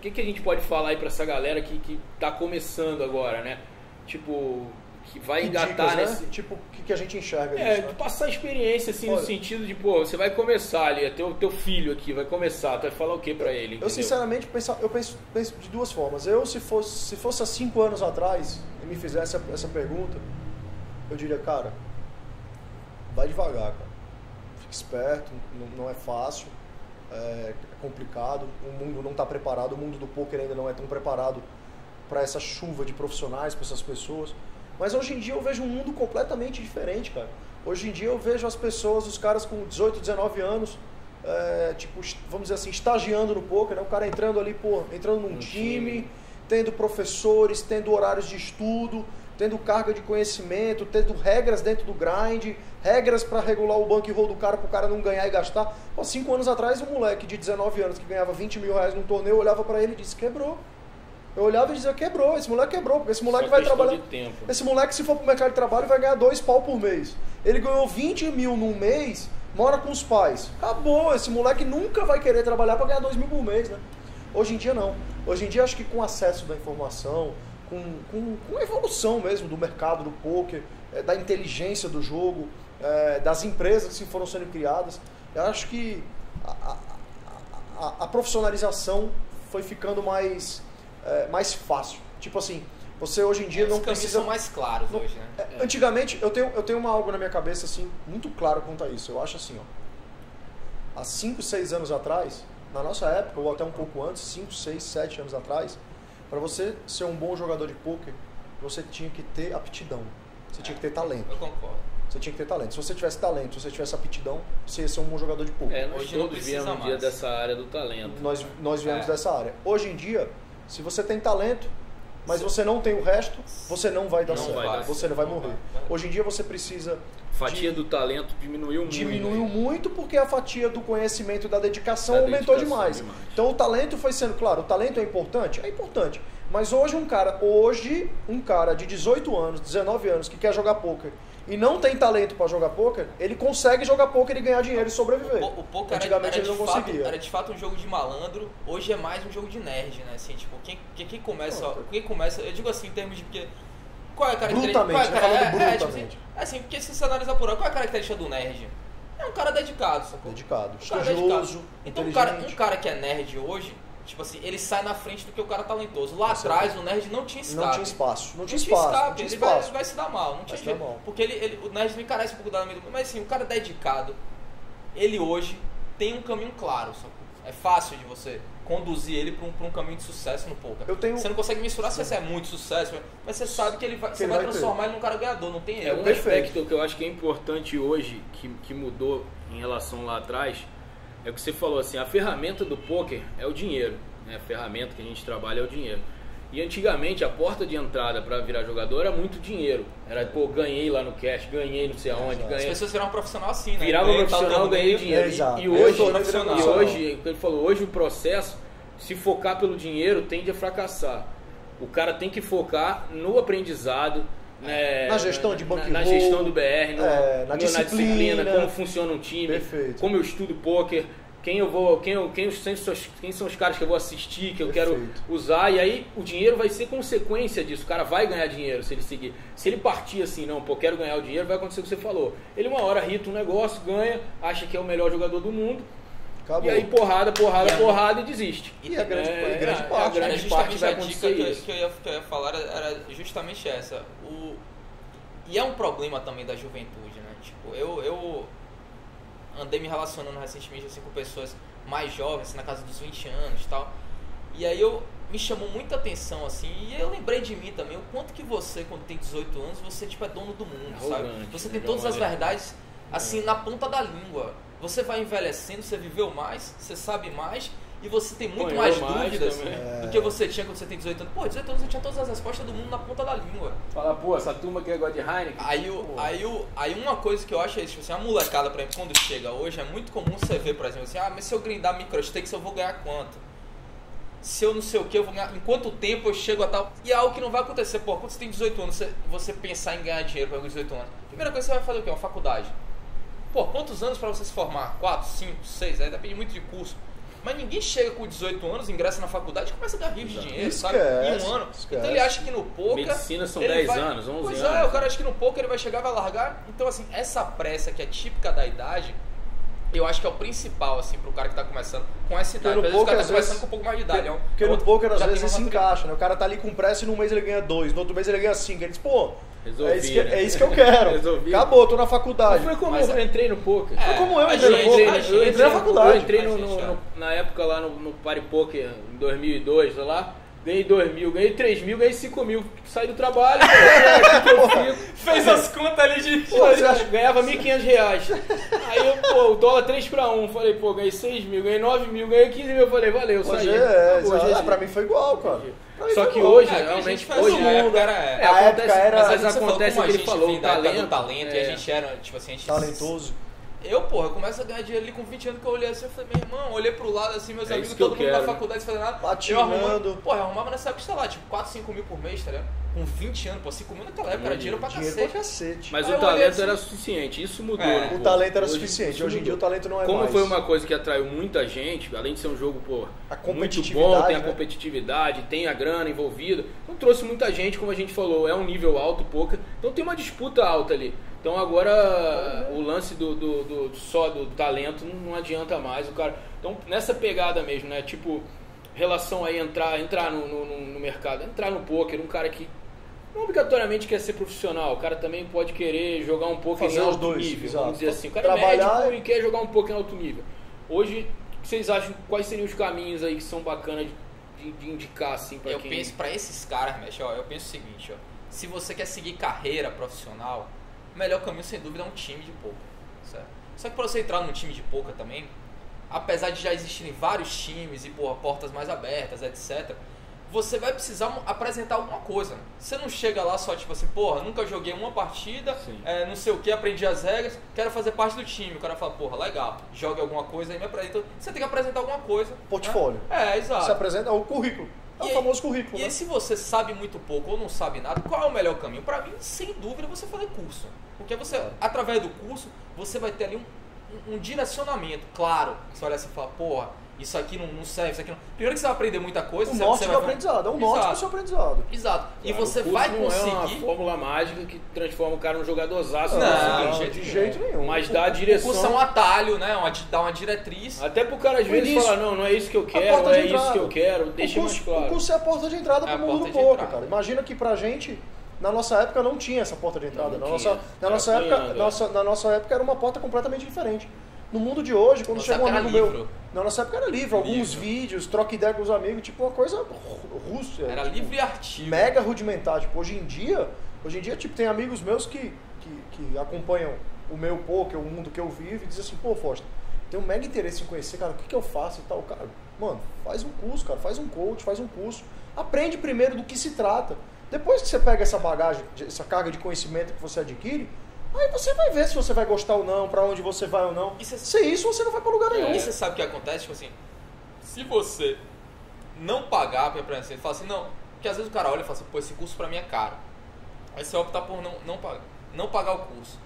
que, que, a gente pode falar aí pra essa galera que, que tá começando agora, né, tipo, que vai Que engatar dicas, né? nesse... Tipo, o que, que a gente enxerga É, disso, né? passar experiência, assim, no Olha. sentido de, pô, você vai começar ali, é teu, teu filho aqui, vai começar, tu vai falar o que pra ele? Eu entendeu? sinceramente penso, eu penso, penso de duas formas. Eu, se fosse, se fosse há cinco anos atrás e me fizesse essa, essa pergunta, eu diria, cara, vai devagar, cara. Esperto, não, é fácil, é complicado, o mundo não está preparado, o mundo do poker ainda não é tão preparado para essa chuva de profissionais, para essas pessoas. Mas hoje em dia eu vejo um mundo completamente diferente, cara. Hoje em dia eu vejo as pessoas, os caras com 18, 19 anos, é, tipo, vamos dizer assim, estagiando no poker, né? O cara entrando ali, pô, entrando num Um time, time. tendo professores, tendo horários de estudo, tendo carga de conhecimento, tendo regras dentro do grind, regras para regular o banco e roll do cara pro cara não ganhar e gastar. Pô, cinco anos atrás, um moleque de 19 anos que ganhava 20 mil reais num torneio, eu olhava para ele e disse, quebrou. Eu olhava e dizia, quebrou, esse moleque quebrou, porque esse moleque Só vai questão trabalhar. Esse moleque, se for pro mercado de trabalho, vai ganhar dois pau por mês. Ele ganhou 20 mil num mês, mora com os pais. Acabou, esse moleque nunca vai querer trabalhar para ganhar dois mil por mês, né? Hoje em dia não. Hoje em dia acho que com acesso da informação, com, com, com a evolução mesmo do mercado do poker, eh, da inteligência do jogo, eh, das empresas que foram sendo criadas, eu acho que a, a- a- profissionalização foi ficando mais, eh, mais fácil. Tipo assim, você hoje em dia Os não precisa são mais claros não- hoje, né? é, Antigamente, eu tenho, eu tenho uma algo na minha cabeça assim, muito claro quanto a isso. Eu acho assim, ó. Há 5, 6 anos atrás, na nossa época, ou até um pouco antes, 5, 6, 7 anos atrás, para você ser um bom jogador de pôquer, você tinha que ter aptidão. Você tinha que ter talento. Eu concordo. Você tinha que ter talento. Se você tivesse talento, se você tivesse aptidão, você ia ser um bom jogador de pôquer. É, nós Hoje não todos precisa viemos um dia mais. dessa área do talento. Nós, nós viemos É. dessa área. Hoje em dia, se você tem talento, mas você não tem o resto, você não vai dar Não certo. vai dar você não vai morrer. vai. Hoje em dia você precisa Fatia de- do talento diminuiu muito. diminuiu muito porque a fatia do conhecimento e da dedicação Da aumentou dedicação demais. demais. Então o talento foi sendo, claro, o talento é importante? É importante. Mas hoje um cara, hoje um cara de 18 anos, 19 anos que quer jogar poker e não tem talento para jogar poker, ele consegue jogar poker e ganhar dinheiro e sobreviver. O, o poker era, Antigamente era ele de não fato, conseguia. era de fato um jogo de malandro, hoje é mais um jogo de nerd, né? Assim, tipo, quem, quem, quem começa, Pronto. quem começa, eu digo assim em termos de porque qual é a característica? Brutamente, qual é, a- Falando é, é, tipo brutamente. assim, é assim, porque se você analisar por aí, qual é a característica do nerd? É um cara dedicado, sacou? Dedicado, Um cara estudioso, dedicado. Então um cara, um cara que é nerd hoje, tipo assim, ele sai na frente do que o cara talentoso. Lá Com atrás o nerd não tinha escape. Não tinha espaço. Não Não tinha tinha espaço. escape, Não tinha ele vai, espaço. vai se dar mal, não tinha se jeito. mal. Porque ele, ele, o nerd não encarece um pouco da meio do Mas assim, o cara dedicado, ele hoje tem um caminho claro? É fácil de você conduzir ele para um, pra um caminho de sucesso no poker. Eu tenho- Você não consegue mensurar se você é muito sucesso, mas você sabe que ele vai, Que você ele vai vai ter. transformar ele num cara ganhador, não tem É erro. um Perfeito. aspecto que eu acho que é importante hoje, que, que mudou em relação lá atrás, é o que você falou assim, a ferramenta do poker é o dinheiro. Né? A ferramenta que a gente trabalha é o dinheiro. E antigamente a porta de entrada para virar jogador era muito dinheiro. Era, pô, ganhei lá no cash, ganhei não sei aonde, Exato. As ganhei. pessoas viravam profissional assim, né? Virava Ganhei profissional, ganhei dinheiro. Exato. E hoje, e hoje, o que ele falou, hoje o processo, se focar pelo dinheiro, tende a fracassar. O cara tem que focar no aprendizado, né, Na gestão de na, banco na roll, gestão do BR, no- é, na no- disciplina. como funciona um time, Perfeito. como eu estudo poker, quem eu vou, quem, eu, quem, os- quem, são os- caras que eu vou assistir, que eu quero Perfeito. usar, e aí o dinheiro vai ser consequência disso. O cara vai ganhar dinheiro se ele seguir. Se ele partir assim, não, pô, quero ganhar o dinheiro, vai acontecer o que você falou. Ele uma hora rita um negócio, ganha, acha que é o melhor jogador do mundo, Acabou. e aí porrada, porrada, E é- porrada e desiste. E a grande, É, grande é, parte. a grande Era né? parte vai a dica acontecer que, eu- isso. que eu ia, que eu ia falar era- justamente essa. O, e é um problema também da juventude, né? Tipo, eu, eu andei me relacionando recentemente assim, com pessoas mais jovens, assim, na casa dos 20 anos e tal. E aí eu me chamou muita atenção, assim, e eu lembrei de mim também, o quanto que você, quando tem 18 anos, você tipo, é dono do mundo, sabe? Arrogante, Você né, tem de todas as verdades, assim, na ponta da língua. Você vai envelhecendo, você viveu mais, você sabe mais, e você tem muito mais, mais dúvidas também. do que você tinha quando você tem 18 anos. Pô, 18 anos você tinha todas as respostas do mundo na ponta da língua. Fala, pô, essa turma que gosta de Heineken. Aí, o, aí, o, aí uma coisa que eu acho é isso, tipo assim, a molecada, por exemplo, quando chega hoje, é muito comum você ver, por exemplo, assim, ah, mas se eu grindar microstakes eu vou ganhar quanto? Se eu não sei o que, eu vou ganhar. Em quanto tempo eu chego a tal. E é algo que não vai acontecer. Pô, quando você tem 18 anos, você, você pensar em ganhar dinheiro para 18 anos. Primeira coisa que você vai fazer o quê? Uma faculdade. Pô, quantos anos para você se formar? 4, 5, 6, aí depende muito de curso. Mas ninguém chega com 18 anos, ingressa na faculdade e começa a ganhar rios de dinheiro, sabe? Em Esquece, um ano. esquece. Então ele acha que no poker. Medicina são ele 10 vai- anos, 11 pois anos. é, o cara acha que no poker ele vai chegar e vai largar. Então, assim, essa pressa que é típica da idade, eu acho que é o principal, assim, pro cara que tá começando com essa idade. no Às vezes o poker, cara tá começando vezes- com um pouco mais de idade. é um- Porque é no poker às vezes se encaixa, né? O cara tá ali com pressa e num mês ele ganha dois, no outro mês ele ganha cinco. Ele diz, pô, Resolvi, é, isso que, né? é isso que eu quero. Resolvi. Acabou, tô na faculdade. Foi como Mas eu é- entrei no poker. É, como eu a entrei no gente- poker. a Eu entrei na faculdade. Eu entrei no- no- no- na época lá no, no Party Poker em 2002, sei lá. Ganhei 2 mil, ganhei 3 mil, ganhei 5 mil. Saí do trabalho, pô, é aqui que eu fico. Fez as contas ali de. Pô, eu ganhava 1.500 reais. Aí eu, pô, o dólar 3 pra 1. Falei, pô, ganhei 6 mil, ganhei 9 mil, ganhei 15 mil. Falei, valeu, Hoje saí. é. GG. Ah, pra mim foi igual, cara. Só que hoje, É, que a realmente, hoje mundo, é, era- é, a acontece, época era- Às Mas acontece o que ele gente falou, o época talento. do talento e é. a gente era, tipo assim, a gente Talentoso. Eu, porra, eu começo a ganhar dinheiro ali com 20 anos que eu olhei assim, eu falei, meu irmão, olhei pro lado assim, meus É amigos, todo mundo quero, na né? faculdade sem fazer nada. Patinando. Eu arrumando, porra, eu arrumava nessa época, sei lá, tipo, 4, 5 mil por mês, tá ligado? Com 20 anos, pô, 5 mil naquela época era dinheiro pra Dinheiro cacete. pra cacete. Mas Aí o eu olhei talento assim- era suficiente, isso mudou. É. né, O talento era Hoje- suficiente. Hoje em dia o talento não é Como mais. foi uma coisa que atraiu muita gente, além de ser um jogo, pô, A muito bom, tem a né? competitividade, tem a grana envolvida, então trouxe muita gente, como a gente falou, é um nível alto, pouca, então tem uma disputa alta ali. Então agora o lance do, do- do- só do talento não, adianta mais, o cara. Então nessa pegada mesmo, né? Tipo, relação aí entrar, entrar no- no- no mercado, entrar no poker, um cara que não obrigatoriamente quer ser profissional, o cara também pode querer jogar um poker Fazer em alto dois, nível, exato. vamos dizer assim. O cara Trabalhar- é médico e quer jogar um poker em alto nível. Hoje, o que vocês acham, quais seriam os caminhos aí que são bacanas de, de indicar assim para Eu quem... penso pra esses caras, mexe, ó, eu penso o seguinte, ó. Se você quer seguir carreira profissional, o melhor caminho sem dúvida é um time de poker, certo? Só que pra você entrar num time de poker também, apesar de já existirem vários times e porra, portas mais abertas, etc. Você vai precisar apresentar alguma coisa. né? Você não chega lá só tipo assim, porra, nunca joguei uma partida, é, não sei o que, aprendi as regras, quero fazer parte do time. O cara fala, porra, legal, jogue alguma coisa aí me apresenta. Você tem que apresentar alguma coisa. né? Portfólio. É, exato. Se apresenta é o currículo. É o E aí- famoso currículo, E né? aí, se você sabe muito pouco ou não sabe nada, qual é o melhor caminho? Pra mim, sem dúvida, você fazer curso. Porque você, através do curso, você vai ter ali um, um- um direcionamento, claro. Você olha assim e fala, porra, isso aqui não, não serve, isso aqui não. Primeiro que você vai aprender muita coisa. O você, norte você do vai... aprendizado. É um norte do seu aprendizado. Exato. e Claro, você o vai não é uma conseguir. fórmula mágica que transforma o cara num jogadorzaço. Não, né? de jeito de nenhum. jeito nenhum. Mas dá a O direção. curso é um atalho, né? Uma, dá uma diretriz. Até pro cara às O vezes falar, não, não é isso que eu quero, porta é isso que eu quero, deixa o mais curso, claro. O curso é a porta de entrada É pro mundo do poker, cara. Imagina que pra gente, na nossa época, não tinha essa porta de entrada. Não na, tinha. nossa, na, Era nossa época, nossa, na nossa época era uma porta completamente diferente. No mundo de hoje, quando Nossa chega um amigo era meu. livro. Na nossa época era livre, alguns Livro. vídeos, troca ideia com os amigos, tipo uma coisa ru- rússia. Era tipo, livre artigo. mega rudimentar. Tipo, hoje em dia, hoje em dia, tipo, tem amigos meus que, que, que acompanham o meu poker, o mundo que eu vivo, e dizem assim, pô, Foster, tenho um mega interesse em conhecer, cara, o que, que eu faço e tal. Cara, mano, faz um curso, cara, faz um coach, faz um curso. Aprende primeiro do que se trata. Depois que você pega essa bagagem, essa carga de conhecimento que você adquire, aí você vai ver se você vai gostar ou não, pra onde você vai ou não. Isso é- Se isso, você não vai pra lugar nenhum. E você sabe o que acontece? Tipo assim, se você não pagar pra aprender, você fala assim, não, porque às vezes o cara olha e fala assim, pô, esse curso pra mim é caro. Aí você opta por não, não, pagar, não pagar o curso.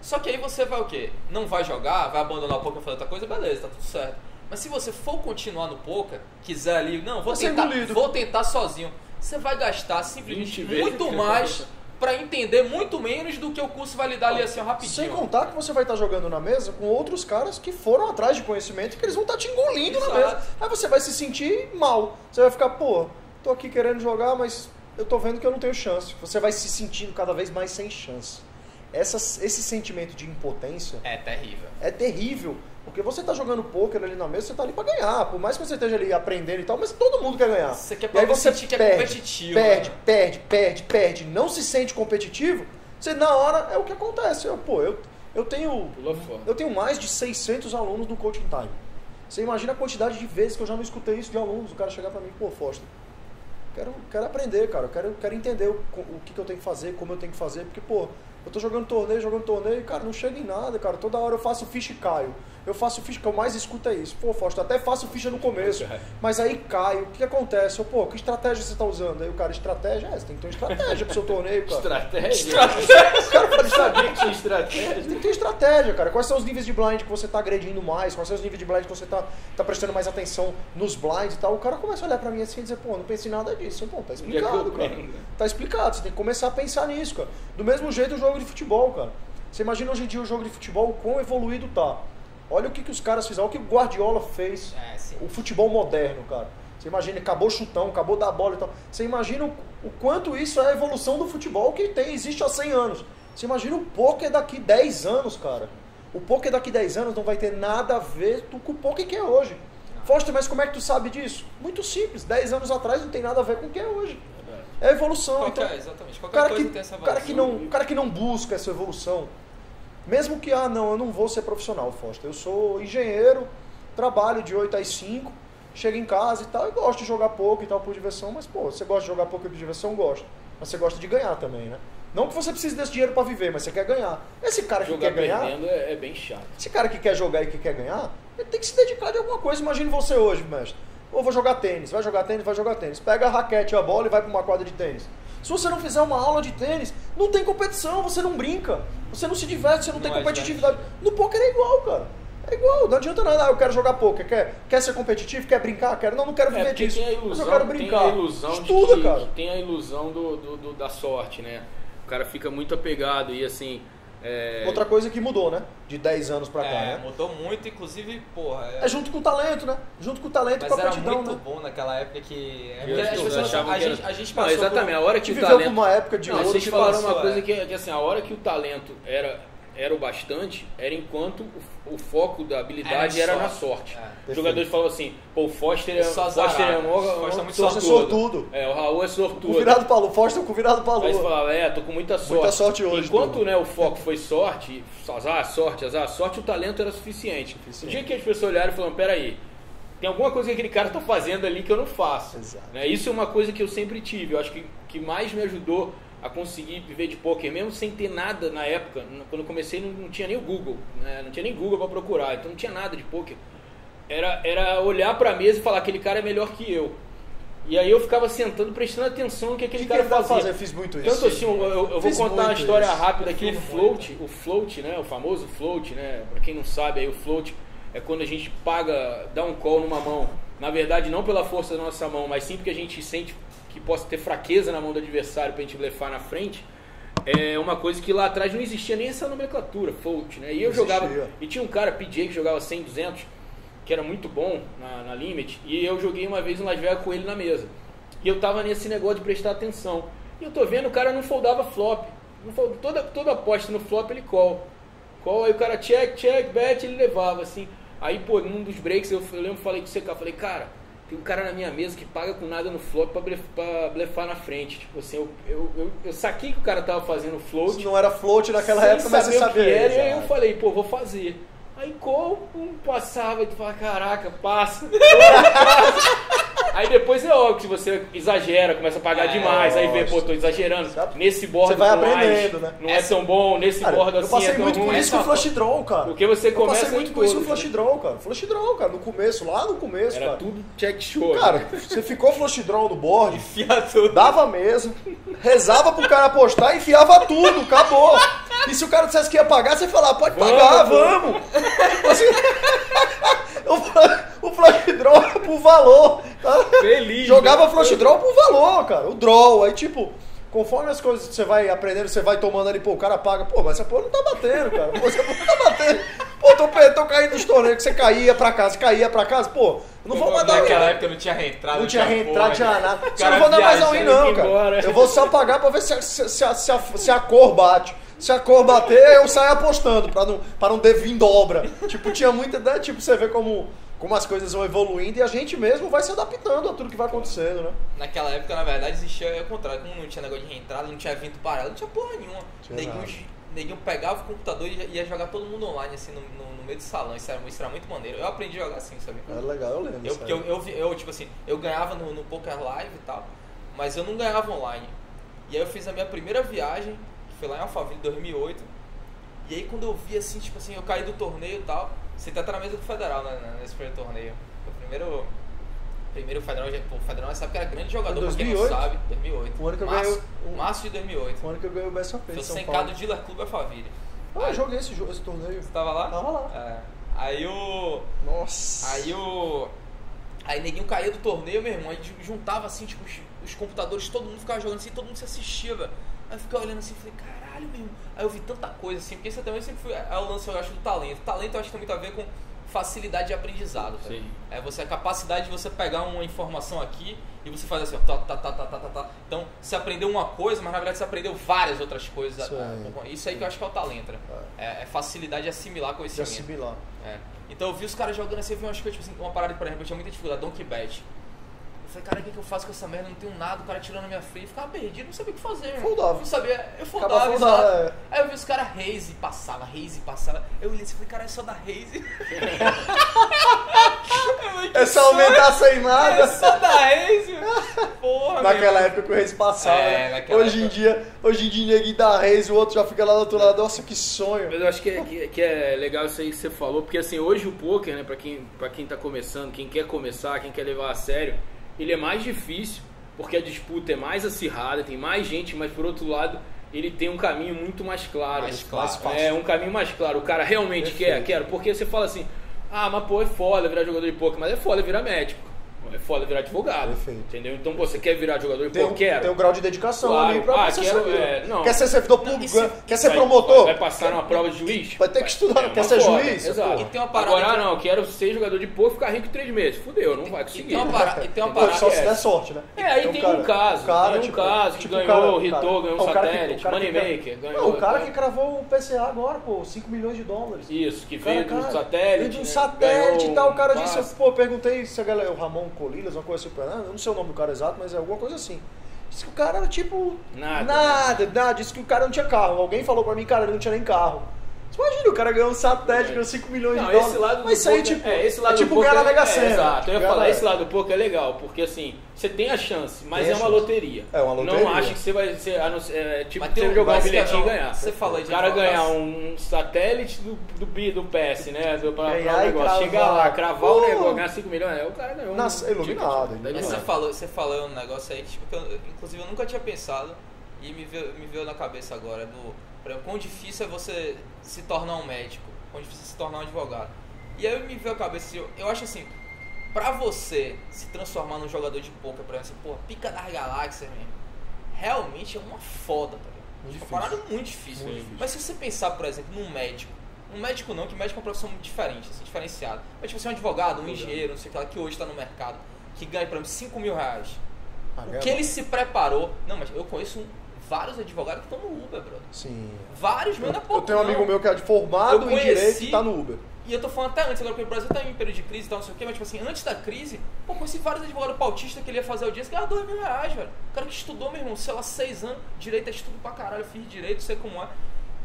Só que aí você vai o quê? Não vai jogar, vai abandonar o poker e fazer outra coisa, beleza, tá tudo certo. Mas se você for continuar no poker, quiser ali, não, vou Vai tentar, vou tentar sozinho, você vai gastar simplesmente 20 vezes. muito mais pra entender muito menos do que o curso vai lhe dar ali assim rapidinho. Sem contar que você vai estar jogando na mesa com outros caras que foram atrás de conhecimento e que eles vão estar te engolindo na Exato. mesa. Aí você vai se sentir mal. Você vai ficar, pô, tô aqui querendo jogar, mas eu tô vendo que eu não tenho chance. Você vai se sentindo cada vez mais sem chance. Essas- esse sentimento de impotência É terrível. é terrível. Porque você tá jogando poker ali na mesa, você tá ali pra ganhar. Por mais que você esteja ali aprendendo e tal, mas todo mundo quer ganhar. Você quer e aí você sentir que é perde, competitivo, Perde, né? perde, perde, perde. Não se sente competitivo. Você, na hora, é o que acontece. Eu, pô, eu, eu tenho eu tenho mais de 600 alunos no Coaching Time. Você imagina a quantidade de vezes que eu já não escutei isso de alunos. O cara chegar pra mim, pô, Foster, quero, quero aprender, cara. Eu quero, quero entender o, o que, que eu tenho que fazer, como eu tenho que fazer. Porque, pô, eu tô jogando torneio, jogando torneio, cara, não chega em nada, cara. Toda hora eu faço ficha e caio. Eu faço ficha, que eu mais escuto é isso. Pô, Foster, até faço ficha no começo, mas aí caio. O que, acontece? Eu, pô, que estratégia você tá usando? Aí o cara, estratégia? É, você tem que ter uma estratégia pro seu torneio, cara. Estratégia? O cara fala, Sabia que tinha estratégia? tem que ter estratégia, cara. Quais são os níveis de blind que você tá agredindo mais? Quais são os níveis de blind que você tá, tá prestando mais atenção nos blinds e tal? O cara começa a olhar pra mim assim e dizer, pô, não pensei nada disso. Pô, tá explicado, cara. Tá explicado. Você tem que começar a pensar nisso, cara. Do mesmo jeito o jogo de futebol, cara. Você imagina hoje em dia o jogo de futebol, o quão evoluído tá. Olha o que, que os caras fizeram, olha o que o Guardiola fez. É, sim. O futebol moderno, cara. Você imagina, acabou o chutão, acabou da bola e tal. Você imagina o, o quanto isso é a evolução do futebol que tem, existe há 100 anos. Você imagina o poker daqui 10 anos, cara. O poker daqui 10 anos não vai ter nada a ver com o poker que é hoje. Foster, mas como é que tu sabe disso? Muito simples. 10 anos atrás não tem nada a ver com o que é hoje. É evolução. Qualquer, então, exatamente. Qualquer cara, coisa que, tem essa o cara que evolução. não, o cara que não busca essa evolução, mesmo que, ah, não, eu não vou ser profissional, Foster. Eu sou engenheiro, trabalho de 8 às 5, chego em casa e tal, e gosto de jogar pouco e tal por diversão, mas, pô, você gosta de jogar pouco por diversão? Gosto. Mas você gosta de ganhar também, né? Não que você precise desse dinheiro pra viver, mas você quer ganhar. Esse cara que Jogar quer ganhar, é, é bem chato. esse cara que quer jogar e que quer ganhar, ele tem que se dedicar de alguma coisa. Imagine você hoje, mestre. Ou vou jogar tênis, vai jogar tênis, vai jogar tênis. Pega a raquete a bola e vai para uma quadra de tênis. Se você não fizer uma aula de tênis, não tem competição, você não brinca, você não se diverte, você não, tem Não é competitividade. No poker é igual, cara. É igual, não adianta nada. Ah, eu quero jogar poker. Quer, quer ser competitivo? Quer brincar? Quero. Não, não quero É, viver porque disso. tem a mas eu ilusão, quero tem brincar. a ilusão Estuda, de que, cara. que tem a ilusão do, do- do- da sorte, né? O cara fica muito apegado e assim. É, Outra coisa que mudou, né? De 10 anos pra cá, É, né? mudou muito, inclusive, porra. É, É junto com o talento, né? Junto com o talento e mas com a era aptidão, muito né? bom naquela época que. É, porque as pessoas- achavam a, que era- gente, a gente Não, passou exatamente. A por... hora que Que o talento. uma época de Não, ouro vocês que falaram uma coisa é. que, que, assim, a hora que o talento era, era o bastante, era enquanto o, foco da habilidade Era era, na na sorte. sorte. É. Os jogadores falavam assim, pô, o Foster é, É Foster é mó- Foster é muito é sortudo. sortudo. É, o Raul é Com sortudo. virado pra lua. Foster com virado pra Aí você lua. falava, é, tô com muita sorte. Muita sorte hoje, Enquanto né, o foco foi sorte, azar, sorte, azar, sorte, o talento era suficiente. Suficiente. O dia que as pessoas olharam e falaram, peraí, tem alguma coisa que aquele cara tá fazendo ali que eu não faço. Exato. Né? Isso é uma coisa que eu sempre tive. Eu acho que que mais me ajudou a conseguir viver de poker, mesmo sem ter nada na época. Quando eu comecei, não, não tinha nem o Google, né? não tinha nem Google para procurar, então não tinha nada de poker. Era, era olhar para a mesa e falar: aquele cara é melhor que eu. E aí eu ficava sentando, prestando atenção no que aquele que, que cara ele tá fazia. fazendo? Eu fiz muito isso. Tanto assim, eu, eu- eu vou contar uma história isso. rápida aqui. O float, o float, né? O famoso float, né? Pra quem não sabe, aí o float é quando a gente paga, dá um call numa mão. Na verdade, não pela força da nossa mão, mas sim porque a gente sente que possa ter fraqueza na mão do adversário pra gente blefar na frente. É uma coisa que lá atrás não existia nem essa nomenclatura, float, né? E eu jogava. E tinha um cara, PJ, que jogava 100, 200, que era muito bom na, na Limit, e eu joguei uma vez em Las Vegas com ele na mesa. E eu tava nesse negócio de prestar atenção. E eu tô vendo o cara não foldava flop. Não fold- toda, toda aposta no flop ele call. Call, aí o cara check, check, bet, ele levava, assim. Aí, pô, num dos breaks eu, eu lembro falei com você, cara, falei, cara, tem um cara na minha mesa que paga com nada no flop pra, blef, pra blefar na frente. Tipo assim, eu, eu, eu, eu saquei que o cara tava fazendo float. Se não era float naquela época, mas você sabia. era, e aí eu falei, pô, vou fazer. Aí call, um passava, e tu fala, caraca, passa. Aí Aí depois é óbvio que você exagera, começa a pagar É, demais, aí vê, pô, tô exagerando. Sabe? Nesse bordo Você vai mais, aprendendo, né? não é tão bom, nesse Cara, bordo eu assim passei é tão muito com ruim. isso com o flush draw, cara. Porque você Eu começa passei muito com isso todos, flush né? draw, cara. Flush draw, cara, no começo, lá no começo, Era cara. tudo check show. Cara, você ficou flush draw no board, Enfia tudo. dava mesa, rezava pro cara apostar e enfiava tudo, acabou. E se o cara dissesse que ia pagar, você falava, pode pagar, vamos. Tipo assim, o, flush draw era por valor. tá? Feliz. Jogava né? flush draw por valor, cara. O draw, aí tipo, conforme as coisas que você vai aprendendo, você vai tomando ali, pô, o cara paga, pô, mas essa porra não tá batendo, cara. Pô, essa porra não tá batendo. Pô, tô, tô caindo nos torneios que você caía pra casa, caía pra casa, pô, eu não vou mais dar Naquela um- época não tinha reentrada. não tinha reentrada, tinha né? nada. Só não vou dar mais a viajando, não, cara. Eu vou só pagar pra ver se se, se se a, se a cor bate. Se a cor bater, eu saio apostando, pra não, pra não ter vir dobra. Tipo, tinha muita. Né? Tipo, você vê como, como as coisas vão evoluindo e a gente mesmo vai se adaptando a tudo que vai acontecendo, né? Naquela época, na verdade, existia o contrário. Como não tinha negócio de reentrada, não tinha vento parado, não tinha porra nenhuma. Neguinho, neguinho pegava o computador e ia- jogar todo mundo online, assim, no, no- no meio do salão. Isso era, isso era muito maneiro. Eu aprendi a jogar assim, sabe? Era legal, eu lembro. Eu, porque eu, eu, eu, tipo assim, eu ganhava no, no Poker Live e tal, mas eu não ganhava online. E aí eu fiz a minha primeira viagem, foi lá em Alphaville, 2008. E aí quando eu vi assim, tipo assim, eu caí do torneio e tal, você tá na mesa do Federal, né, né, nesse primeiro torneio. O primeiro... Primeiro Federal, já- pô, o Federal nessa época era grande jogador, Foi pra quem não 2008? sabe. 2008. O ano que eu março, ganhei o- março de 2008. Foi o ano que eu ganhei o Best of em São 100k Paulo. do Dealer Club Alphaville. Ah, eu joguei esse, jogo, esse torneio. Você tava lá? Tava lá. É. Aí o... Nossa. Aí o. Aí neguinho caía do torneio, meu irmão. Aí ju- juntava assim, tipo, os, os computadores, todo mundo ficava jogando assim, todo mundo se assistia, velho. Aí eu ficava olhando assim e falei, caralho, meu irmão. Aí eu vi tanta coisa assim, porque isso também sempre foi. É o lance, eu acho, do talento. Talento eu acho que tem muito a ver com facilidade de aprendizado, velho. Sim. É você a capacidade de você pegar uma informação aqui e você faz assim, ó, tá, tá, tá, tá, tá, tá, tá. Então, você aprendeu uma coisa, mas na verdade você aprendeu várias outras coisas. Isso aí. Ah, Isso aí que eu acho que é o talento, né? É, é facilidade de assimilar De conhecimento. assimilar. É. Então eu vi os caras jogando assim, eu vi umas coisas, tipo assim, uma parada, por exemplo, eu tinha muita dificuldade, Donkey Bet. Eu falei, cara, o que, que eu faço com essa merda? Não tenho nada, o cara tirando na minha frente, eu ficava perdido, não sabia o que fazer. Foldava. Não sabia, eu foldava, exato. é. Aí eu vi os caras raise, passava, raise, passava. Eu olhei assim, falei, cara, é só da raise. É só aumentar sem É nada. só da raise. Porra, Naquela época que o Reis passava. É, né? Hoje em época. dia, hoje em dia ninguém dá Reis, o outro já fica lá do outro lado. Nossa, que sonho. Mas eu acho que é, que- que é legal isso aí que você falou, porque assim, hoje o poker, né, pra quem, pra quem tá começando, quem quer começar, quem quer levar a sério, ele é mais difícil, porque a disputa é mais acirrada, tem mais gente, mas por outro lado, ele tem um caminho muito mais claro. Mais claro. É, um caminho mais claro. O cara realmente quer, Perfeito. quero, porque você fala assim, ah, mas pô, é foda virar jogador de poker, mas é foda virar médico. É foda virar advogado. Perfeito. Entendeu? Então pô, você quer virar jogador de Tem um, poker? Quero. tem um grau de dedicação Claro. ali pra Ah, você quero- ser. é, não. Quer ser servidor público? e se- quer ser Vai- promotor? Vai passar numa prova de juiz? Vai ter que estudar, É quer uma ser foda, juiz? Exato. E tem uma parada Agora, que- não, quero ser jogador de poker e ficar rico em três meses. Fudeu, não vai E conseguir. tem uma parada, e tem uma Pô, parada. só se é. der sorte, né? É, aí tem um caso, tem um caso que ganhou, cara- hitou, ganhou um cara que- satélite, cara Moneymaker, ganhou- Não, o cara que cravou o PCA agora, pô, 5 milhões de dólares. Isso, que Cara, veio do cara, satélite. veio de um né, satélite e tal. O cara um disse, pô, perguntei se a galera, o Ramon Colilas, uma coisa assim, eu não sei o nome do cara exato, mas é alguma coisa assim. Disse que o cara era tipo. Nada. Nada, nada. Disse que o cara não tinha carro. Alguém falou pra mim, cara, ele não tinha nem carro. Você imagina, o cara ganhou um satélite, ganhou 5 milhões Não, de dólares. esse lado do mas isso aí, tipo, é, esse lado é tipo do ganhar na Mega é, Sena. Exato, tipo, eu ia falar, esse lado do poker é legal, porque assim, você tem a chance, mas Tem é uma chance. loteria. É uma loteria. Não acha que você vai ser, a não ser- é, tipo, Mas você um- jogar um bilhetinho e ganhar. Você falou O de cara advocacia. ganhar um satélite do, do, do PS, né? Do, pra, pra um e negócio. cravar. Chegar lá, cravar o Pô. negócio, ganhar 5 milhões, é, o cara ganhou. um iluminado, tá iluminado. Mas você falou, você falou um negócio aí que, tipo, que eu, inclusive eu nunca tinha pensado e me veio, me veio na cabeça agora do por exemplo, quão difícil é você se tornar um médico, quão difícil é se tornar um advogado. E aí me veio a cabeça, eu, eu acho assim, pra você se transformar num jogador de poker, por exemplo, assim, pô, pica das galáxias mesmo, realmente é uma foda, tá ligado? Muito É uma difícil. parada muito difícil. Muito difícil. Mas se você pensar, por exemplo, num médico, um médico não, que médico é uma profissão diferente, assim, diferenciada. Mas tipo, você é um advogado, um engenheiro, não sei o que lá, que hoje está no mercado, que ganha, por exemplo, 5 mil reais. Ah, O que ele se preparou. Não, mas eu conheço vários advogados que estão no Uber, brother. Sim. Vários, mas não é pouco. Eu tenho um não. amigo meu que é formado Eu em conheci- direito e tá no Uber. E eu tô falando até antes, agora porque o Brasil tá em período de crise e tal, não sei o quê, mas tipo assim, antes da crise, pô, conheci vários advogados pautistas que ele ia fazer audiência, ganhava 2 mil reais, velho. O cara que estudou, meu irmão, sei lá, 6 anos, direito é estudo pra caralho, eu fiz direito, sei como é.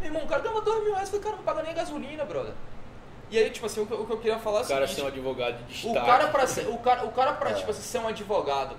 Meu irmão, o cara ganhava 2 mil reais, falei, cara, não paga nem a gasolina, brother. E aí, tipo assim, o que, o que eu queria falar é o O cara seguinte, ser um advogado de o destaque. cara pra ser, o cara, o cara pra, É. tipo assim, ser um advogado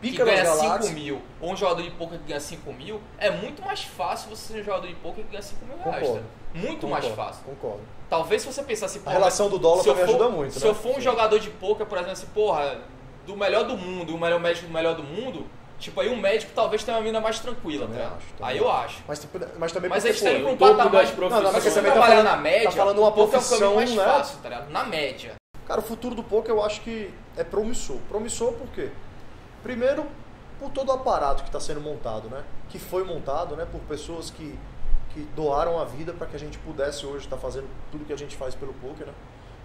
Pica das ganha 5 galáxias. mil, ou um jogador de poker que ganha 5 mil, é muito mais fácil você ser um jogador de poker que ganha 5 mil reais, Concordo. tá? Muito mais Concordo, fácil. Concordo. Talvez se você pensasse, A porra, relação do dólar também for- ajuda muito, Se né? eu for um Sim. jogador de poker, por exemplo, assim, porra, do melhor do mundo, o melhor médico do melhor do mundo, tipo, aí um médico talvez tenha uma vida mais tranquila, tá? também Aí eu acho. Mas, mas também Mas a gente tá um o patamar das profissões. Não, não, mas Se você também tá trabalhar na média, tá falando uma o é o profissão, caminho mais né? fácil, tá ligado? Na média. Cara, o futuro do poker eu acho que é promissor. Promissor por quê? Primeiro, por todo o aparato que está sendo montado, né? Que foi montado, né? Por pessoas que, que doaram a vida para que a gente pudesse hoje estar fazendo tudo que a gente faz pelo poker, né?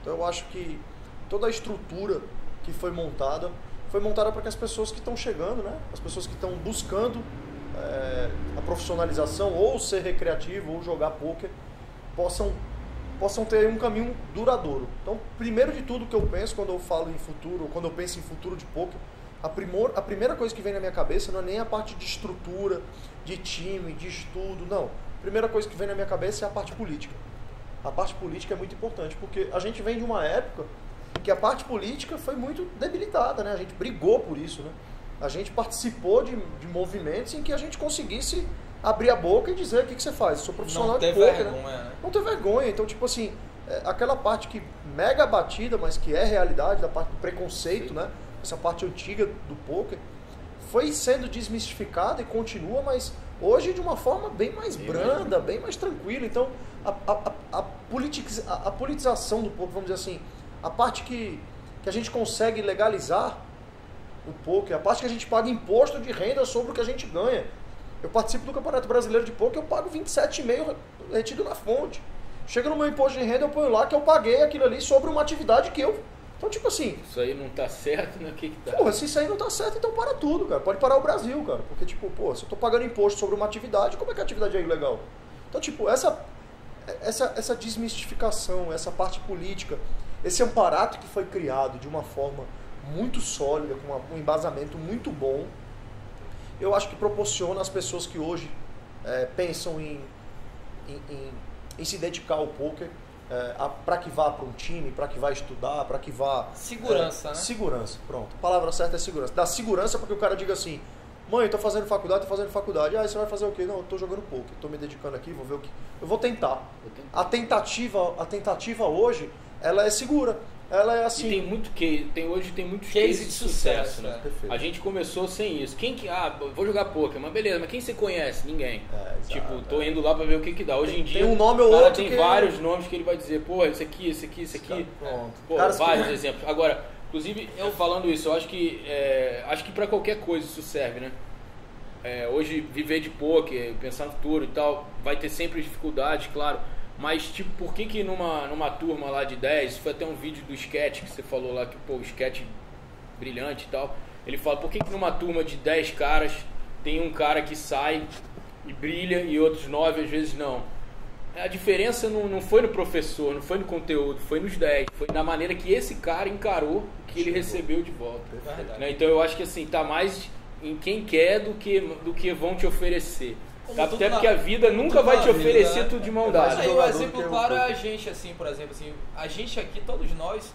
Então eu acho que toda a estrutura que foi montada foi montada para que as pessoas que estão chegando, né? As pessoas que estão buscando eh, a profissionalização ou ser recreativo ou jogar poker possam possam ter um caminho duradouro. Então, primeiro de tudo que eu penso quando eu falo em futuro, quando eu penso em futuro de poker, a, primor, a primeira coisa que vem na minha cabeça não é nem a parte de estrutura, de time, de estudo, não. A primeira coisa que vem na minha cabeça é a parte política. A parte política é muito importante, porque a gente vem de uma época em que a parte política foi muito debilitada, né? A gente brigou por isso, né? A gente participou de, de movimentos em que a gente conseguisse abrir a boca e dizer o que, que você faz. Eu sou profissional Não de poker, né? vergonha, né? não ter vergonha. Então, tipo assim, é, aquela parte que mega batida, mas que é realidade, da parte do preconceito, né? Essa parte antiga do poker, foi sendo desmistificada e continua, mas hoje de uma forma bem mais branda, bem mais tranquila. Então, a, a, a, a, politiz- a- a politização do poker, vamos dizer assim, a parte que, que a gente consegue legalizar o poker, a parte que a gente paga imposto de renda sobre o que a gente ganha. Eu participo do Campeonato Brasileiro de Poker, eu pago 27,5 retido na fonte. Chega no meu imposto de renda, eu ponho lá que eu paguei aquilo ali sobre uma atividade que eu. Então, tipo assim, Isso aí não tá certo, né? O que que tá? porra, se isso aí não tá certo, então para tudo, cara. Pode parar o Brasil, cara. Porque, tipo, pô, se eu tô pagando imposto sobre uma atividade, como é que a atividade é ilegal? Então, tipo, essa, essa, essa desmistificação, essa parte política, esse amparato que foi criado de uma forma muito sólida, com uma- um embasamento muito bom, eu acho que proporciona às pessoas que hoje é, pensam em, em, em- em se dedicar ao poker, é, para que vá para um time, para que vá estudar, para que vá Segurança, é, né? Segurança, pronto. A palavra certa é segurança. Dá segurança porque o cara diga assim: mãe, eu tô fazendo faculdade, tô fazendo faculdade. Ah, você vai fazer o quê? Não, eu tô jogando poker, tô me dedicando aqui, vou ver o que. Eu vou tentar. Vou tentar. A tentativa, a tentativa hoje, ela é segura. Ela é assim. E tem muito que tem hoje tem muitos Case cases de sucesso, sucesso, né? é. Perfeito. A gente começou sem isso. Quem que ah, vou jogar poker, mas beleza, mas quem você conhece? Ninguém. É, exato, tipo, tô é. indo lá pra ver o que que dá. Hoje Tem- em dia tem um nome ou outro tem que- vários nomes que ele vai dizer, pô, esse aqui, esse aqui, esse aqui. Pronto. Pô, Caras que- vários exemplos. Agora, inclusive, eu falando isso, eu acho que é, acho que para qualquer coisa isso serve, né? É, hoje viver de poker, pensar no futuro e tal, vai ter sempre dificuldades, claro. Mas tipo, por que que numa, numa turma lá de 10, foi até um vídeo do sketch que você falou lá que pô, o sketch brilhante e tal. Ele fala, por que que numa turma de 10 caras tem um cara que sai e brilha e outros 9 às vezes não? A diferença não, não foi no professor, não foi no conteúdo, foi nos 10. Foi na maneira que esse cara encarou o que ele Chegou. recebeu de volta. Verdade. Né? Então eu acho que assim, tá mais em quem quer do que, do que vão te oferecer. Tá? Até na- porque a vida nunca vai te vida, oferecer né? tudo de mão É dada. mais Aí o exemplo claro é a gente, assim, por exemplo, assim, a gente aqui, todos nós,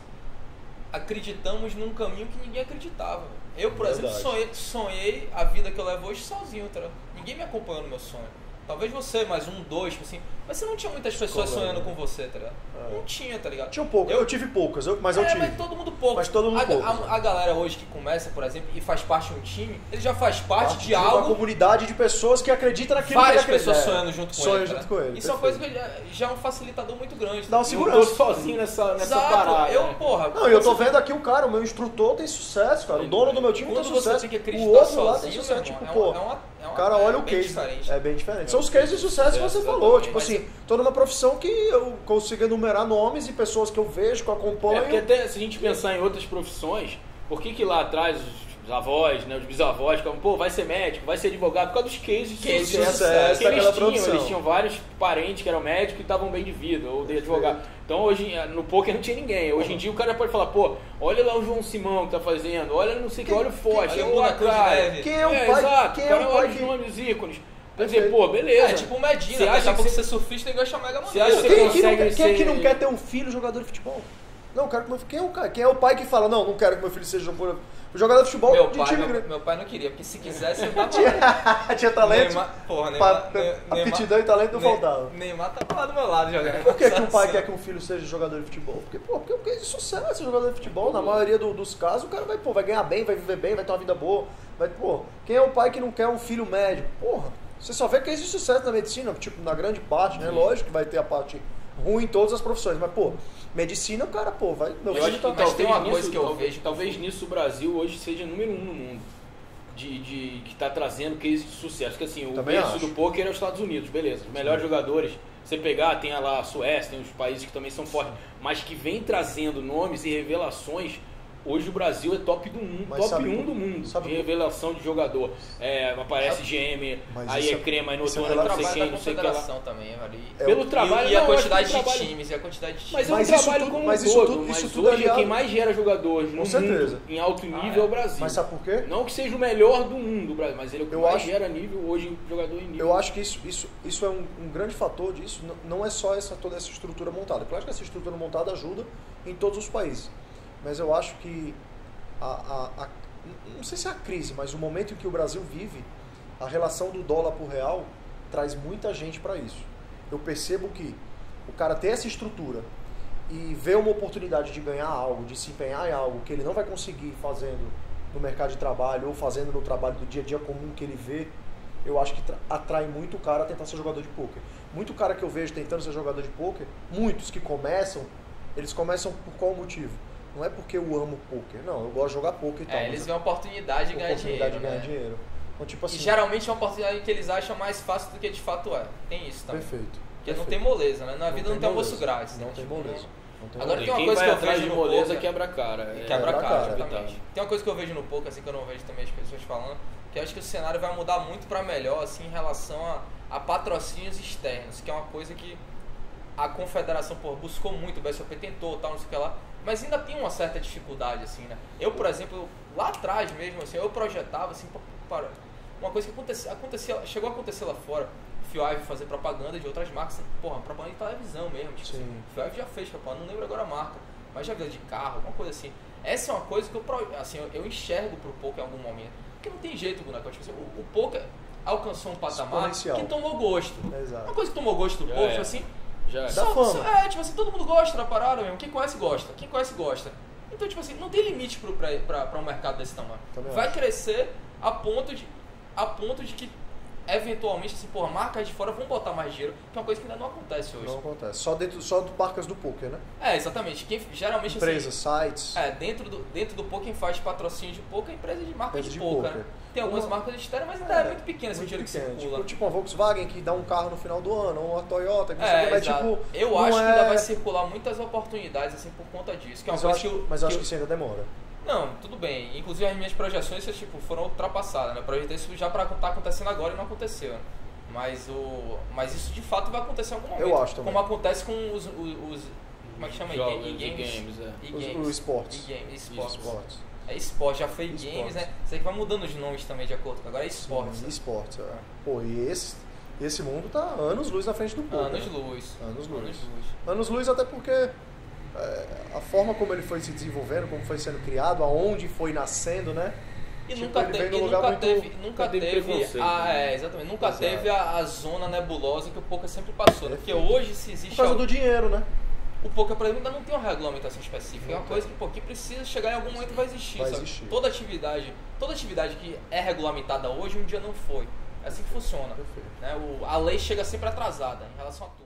acreditamos num caminho que ninguém acreditava. Eu, por exemplo, Verdade. sonhei, sonhei a vida que eu levo hoje sozinho, tá? Ninguém me acompanhou no meu sonho. Talvez você, mais um, dois, tipo assim. Mas você não tinha muitas pessoas Escola, sonhando né? com você, tá ligado? É. Não tinha, tá ligado? Tinha um pouco, eu, Eu- tive poucas, eu- mas eu é, tive. mas todo mundo pouco. Mas todo mundo a, pouco, a- a galera hoje que começa, por exemplo, e faz parte de um time, ele já faz parte, Parte de uma algo comunidade de pessoas que acreditam naquilo várias que ele pessoas sonhando junto com Sonham ele. junto cara. com ele, Isso é uma perfeito. coisa que já, já é um facilitador muito grande. Dá uma tá? Eu tô segurança. sozinho nessa, nessa Exato. parada. Eu, né? porra. Não, e eu tô você- vendo aqui o cara, o meu instrutor tem sucesso, cara. O dono do meu time tem sucesso. tem que acreditar o outro lá tem sucesso. Tipo, irmão, pô, é uma, é uma, o cara é olha o bem case. diferente. É bem diferente. É São os case cases de sucesso que sucesso, você falou. Tipo assim, tô numa profissão que eu consigo enumerar nomes e pessoas que eu vejo, que eu É, acompanho. porque até se a gente pensar em outras profissões, por que, que lá atrás os avós, né, os bisavós ficavam, pô, vai ser médico, vai ser advogado, por causa dos cases de sucesso sucesso que eles tinham. profissão. Eles tinham vários parentes que eram médicos e estavam bem de vida, ou de Perfeito. advogado. Então hoje no poker não tinha ninguém. Hoje em dia o cara pode falar, pô, olha lá o João Simão que tá fazendo, olha não sei o que, olha o Forte, olha o. Neve. Quem é o pai- exato, quem o é cara o pai olha os que- nomes ícones. Quer dizer, pô, beleza. É tipo o Medina, Você acha que você- ser surfista e engancha mega Você acha que Quem, quem não, consegue quem é que ser- não quer ter um filho jogador de futebol? Não, quero que meu filho. Quem é o cara? Quem é o pai que fala, não, não quero que meu filho seja jogador jogador de futebol Meu de pai, time meu, grande. meu pai não queria, porque se quisesse eu tava Tinha talento. Neymar, porra, pa- Neymar, Ne- aptidão e talento não Ne- faltava. Neymar tá lá do meu lado jogando. Por que, que um pai quer que um filho seja jogador de futebol? Porque, pô, porque, porque é de sucesso jogador de futebol. Na maioria do- dos casos, o cara vai, pô, vai ganhar bem, vai viver bem, vai ter uma vida boa. Vai, pô, quem é o pai que não quer um filho médico? Porra, você só vê case de sucesso na medicina, tipo, na grande parte, né? Lógico que vai ter a parte ruim em todas as profissões, mas, pô, medicina, o cara, pô, vai. Meu que tá. Mas talvez tem uma nisso, coisa que eu talvez, vejo- Talvez nisso o Brasil hoje seja número um no mundo. De, de, que está trazendo case de sucesso. Porque assim, o Também berço acho. do poker é os Estados Unidos, beleza. Os melhores jogadores, você pegar, tem lá a Suécia, tem os países que também são fortes, mas que vem trazendo nomes e revelações. Hoje o Brasil é top do mundo, Mas top sabe 1 por- do mundo sabe de revelação de jogador. É, aparece GM, Mas aí é é- crema, aí no é outro ano não sei quem, não sei o que lá. também, ali. É Pelo o- trabalho, e, e a não, que quantidade de trabalho- times, e a quantidade de times. Mas é um trabalho tudo- como mas um isso todo, tudo- mas isso tudo hoje aliado- quem mais gera jogadores no Com certeza. mundo em alto nível Ah, é é. o Brasil. Mas sabe por quê? Não que seja o melhor do mundo, Brasil, mas ele é o que Eu mais acho- gera nível hoje, jogador em nível. Eu acho que isso, isso, isso é um, um grande fator disso. Não, não é só essa, toda essa estrutura montada. Claro que essa estrutura montada ajuda em todos os países. Mas eu acho que a, a- a- não sei se é a crise, mas o momento em que o Brasil vive, a relação do dólar por real traz muita gente para isso. Eu percebo que o cara ter essa estrutura e ver uma oportunidade de ganhar algo, de se empenhar em algo que ele não vai conseguir fazendo no mercado de trabalho ou fazendo no trabalho do dia a dia comum que ele vê, eu acho que tra- atrai muito o cara a tentar ser jogador de pôquer. Muito cara que eu vejo tentando ser jogador de pôquer, muitos que começam, eles começam por qual motivo? Não é porque eu amo pôquer, não, eu gosto de jogar pôquer e tal. É, eles veem a oportunidade de ganhar oportunidade dinheiro. de ganhar né? dinheiro. Então, tipo E assim, geralmente é uma oportunidade que eles acham mais fácil do que de fato é. Tem isso também. perfeito. Porque não perfeito. tem moleza, né? Na vida não tem almoço grátis. Não né? tem Tipo, moleza. Não tem Agora E tem uma coisa que eu vejo de no moleza poker- quebra a cara. E É, quebra cara, cara, exatamente. Tem uma coisa que eu vejo no pouco, assim, que eu não vejo também as pessoas falando, que eu acho que o cenário vai mudar muito pra melhor, assim, em relação a, a patrocínios externos, que é uma coisa que a confederação, pô, buscou muito, o BSOP tentou, tal, não sei o que lá, mas ainda tem uma certa dificuldade, assim, né? Eu, por exemplo, lá atrás mesmo, assim, eu projetava, assim, pa- para uma coisa que acontecia, acontecia, chegou a acontecer lá fora, o Fio fazer propaganda de outras marcas, porra, propaganda de televisão mesmo, tipo, Sim. assim, o Fio já fez propaganda, não lembro agora a marca, mas já viu de carro, alguma coisa assim. Essa é uma coisa que eu, assim, eu, eu enxergo pro poker em algum momento, porque não tem jeito, boneco, tipo assim, o, o poker alcançou um patamar que tomou gosto. Exato. Uma coisa que tomou gosto do é. tipo assim, Já só- só- é, tipo assim, todo mundo gosta da parada mesmo. Quem conhece, gosta. Quem conhece, gosta. Então, tipo assim, não tem limite pro, pra, pra, pra um mercado desse tamanho. Também Vai acho. crescer a ponto de. A ponto de que, eventualmente, assim, porra, marcas de fora vão botar mais dinheiro, que é uma coisa que ainda não acontece hoje. Não acontece. Só dentro só do parcas do poker, né? É, exatamente. Quem, geralmente, Empresas, assim, sites. é, dentro do, dentro do poker, quem faz patrocínio de poker é empresa de marca Empresa de, de poker. poker. né? Tem algumas Uma- marcas externas, mas ainda é, muito pequeno esse dinheiro que circula. Tipo, tipo uma Volkswagen que dá um carro no final do ano, ou uma Toyota, que o É, que, mas exato. tipo. eu não acho que é- ainda vai circular muitas oportunidades assim por conta disso. Que é Mas eu, acho, que eu, mas eu acho que que isso ainda demora. Não, tudo bem. Inclusive as minhas projeções tipo, foram ultrapassadas, né? Eu projetei isso já para estar acontecendo agora e não aconteceu. Mas, o, mas isso de fato vai acontecer em algum momento. Eu acho também. Como acontece com os. os, os- como é que chama? E-games. e-games, é. E-games. Os esportes. E-games, esportes. É esporte, já foi Esportes. games, né? Isso aí que vai mudando os nomes também de acordo com. Agora é esportes. Sim, esportes, é. Pô, e esse, esse mundo tá anos luz na frente do poker. Anos né? luz. Anos luz. Anos luz. Anos luz até porque é, a forma como ele foi se desenvolvendo, como foi sendo criado, aonde foi nascendo, né? E Tipo, nunca, te- e lugar nunca muito- teve, nunca teve teve, preconceito, a, né? é, exatamente, nunca Exato. teve a, a zona nebulosa que o poker sempre passou. né? Porque hoje se existe Por causa algo- do dinheiro, né? O poker, por exemplo, ainda não tem uma regulamentação específica. é uma Não coisa que, pô, que precisa chegar em algum momento vai existir. Vai sabe? existir. Toda atividade, toda atividade que é regulamentada hoje, um dia não foi. É assim que funciona. Perfeito. né? O- a lei chega sempre atrasada em relação a tudo.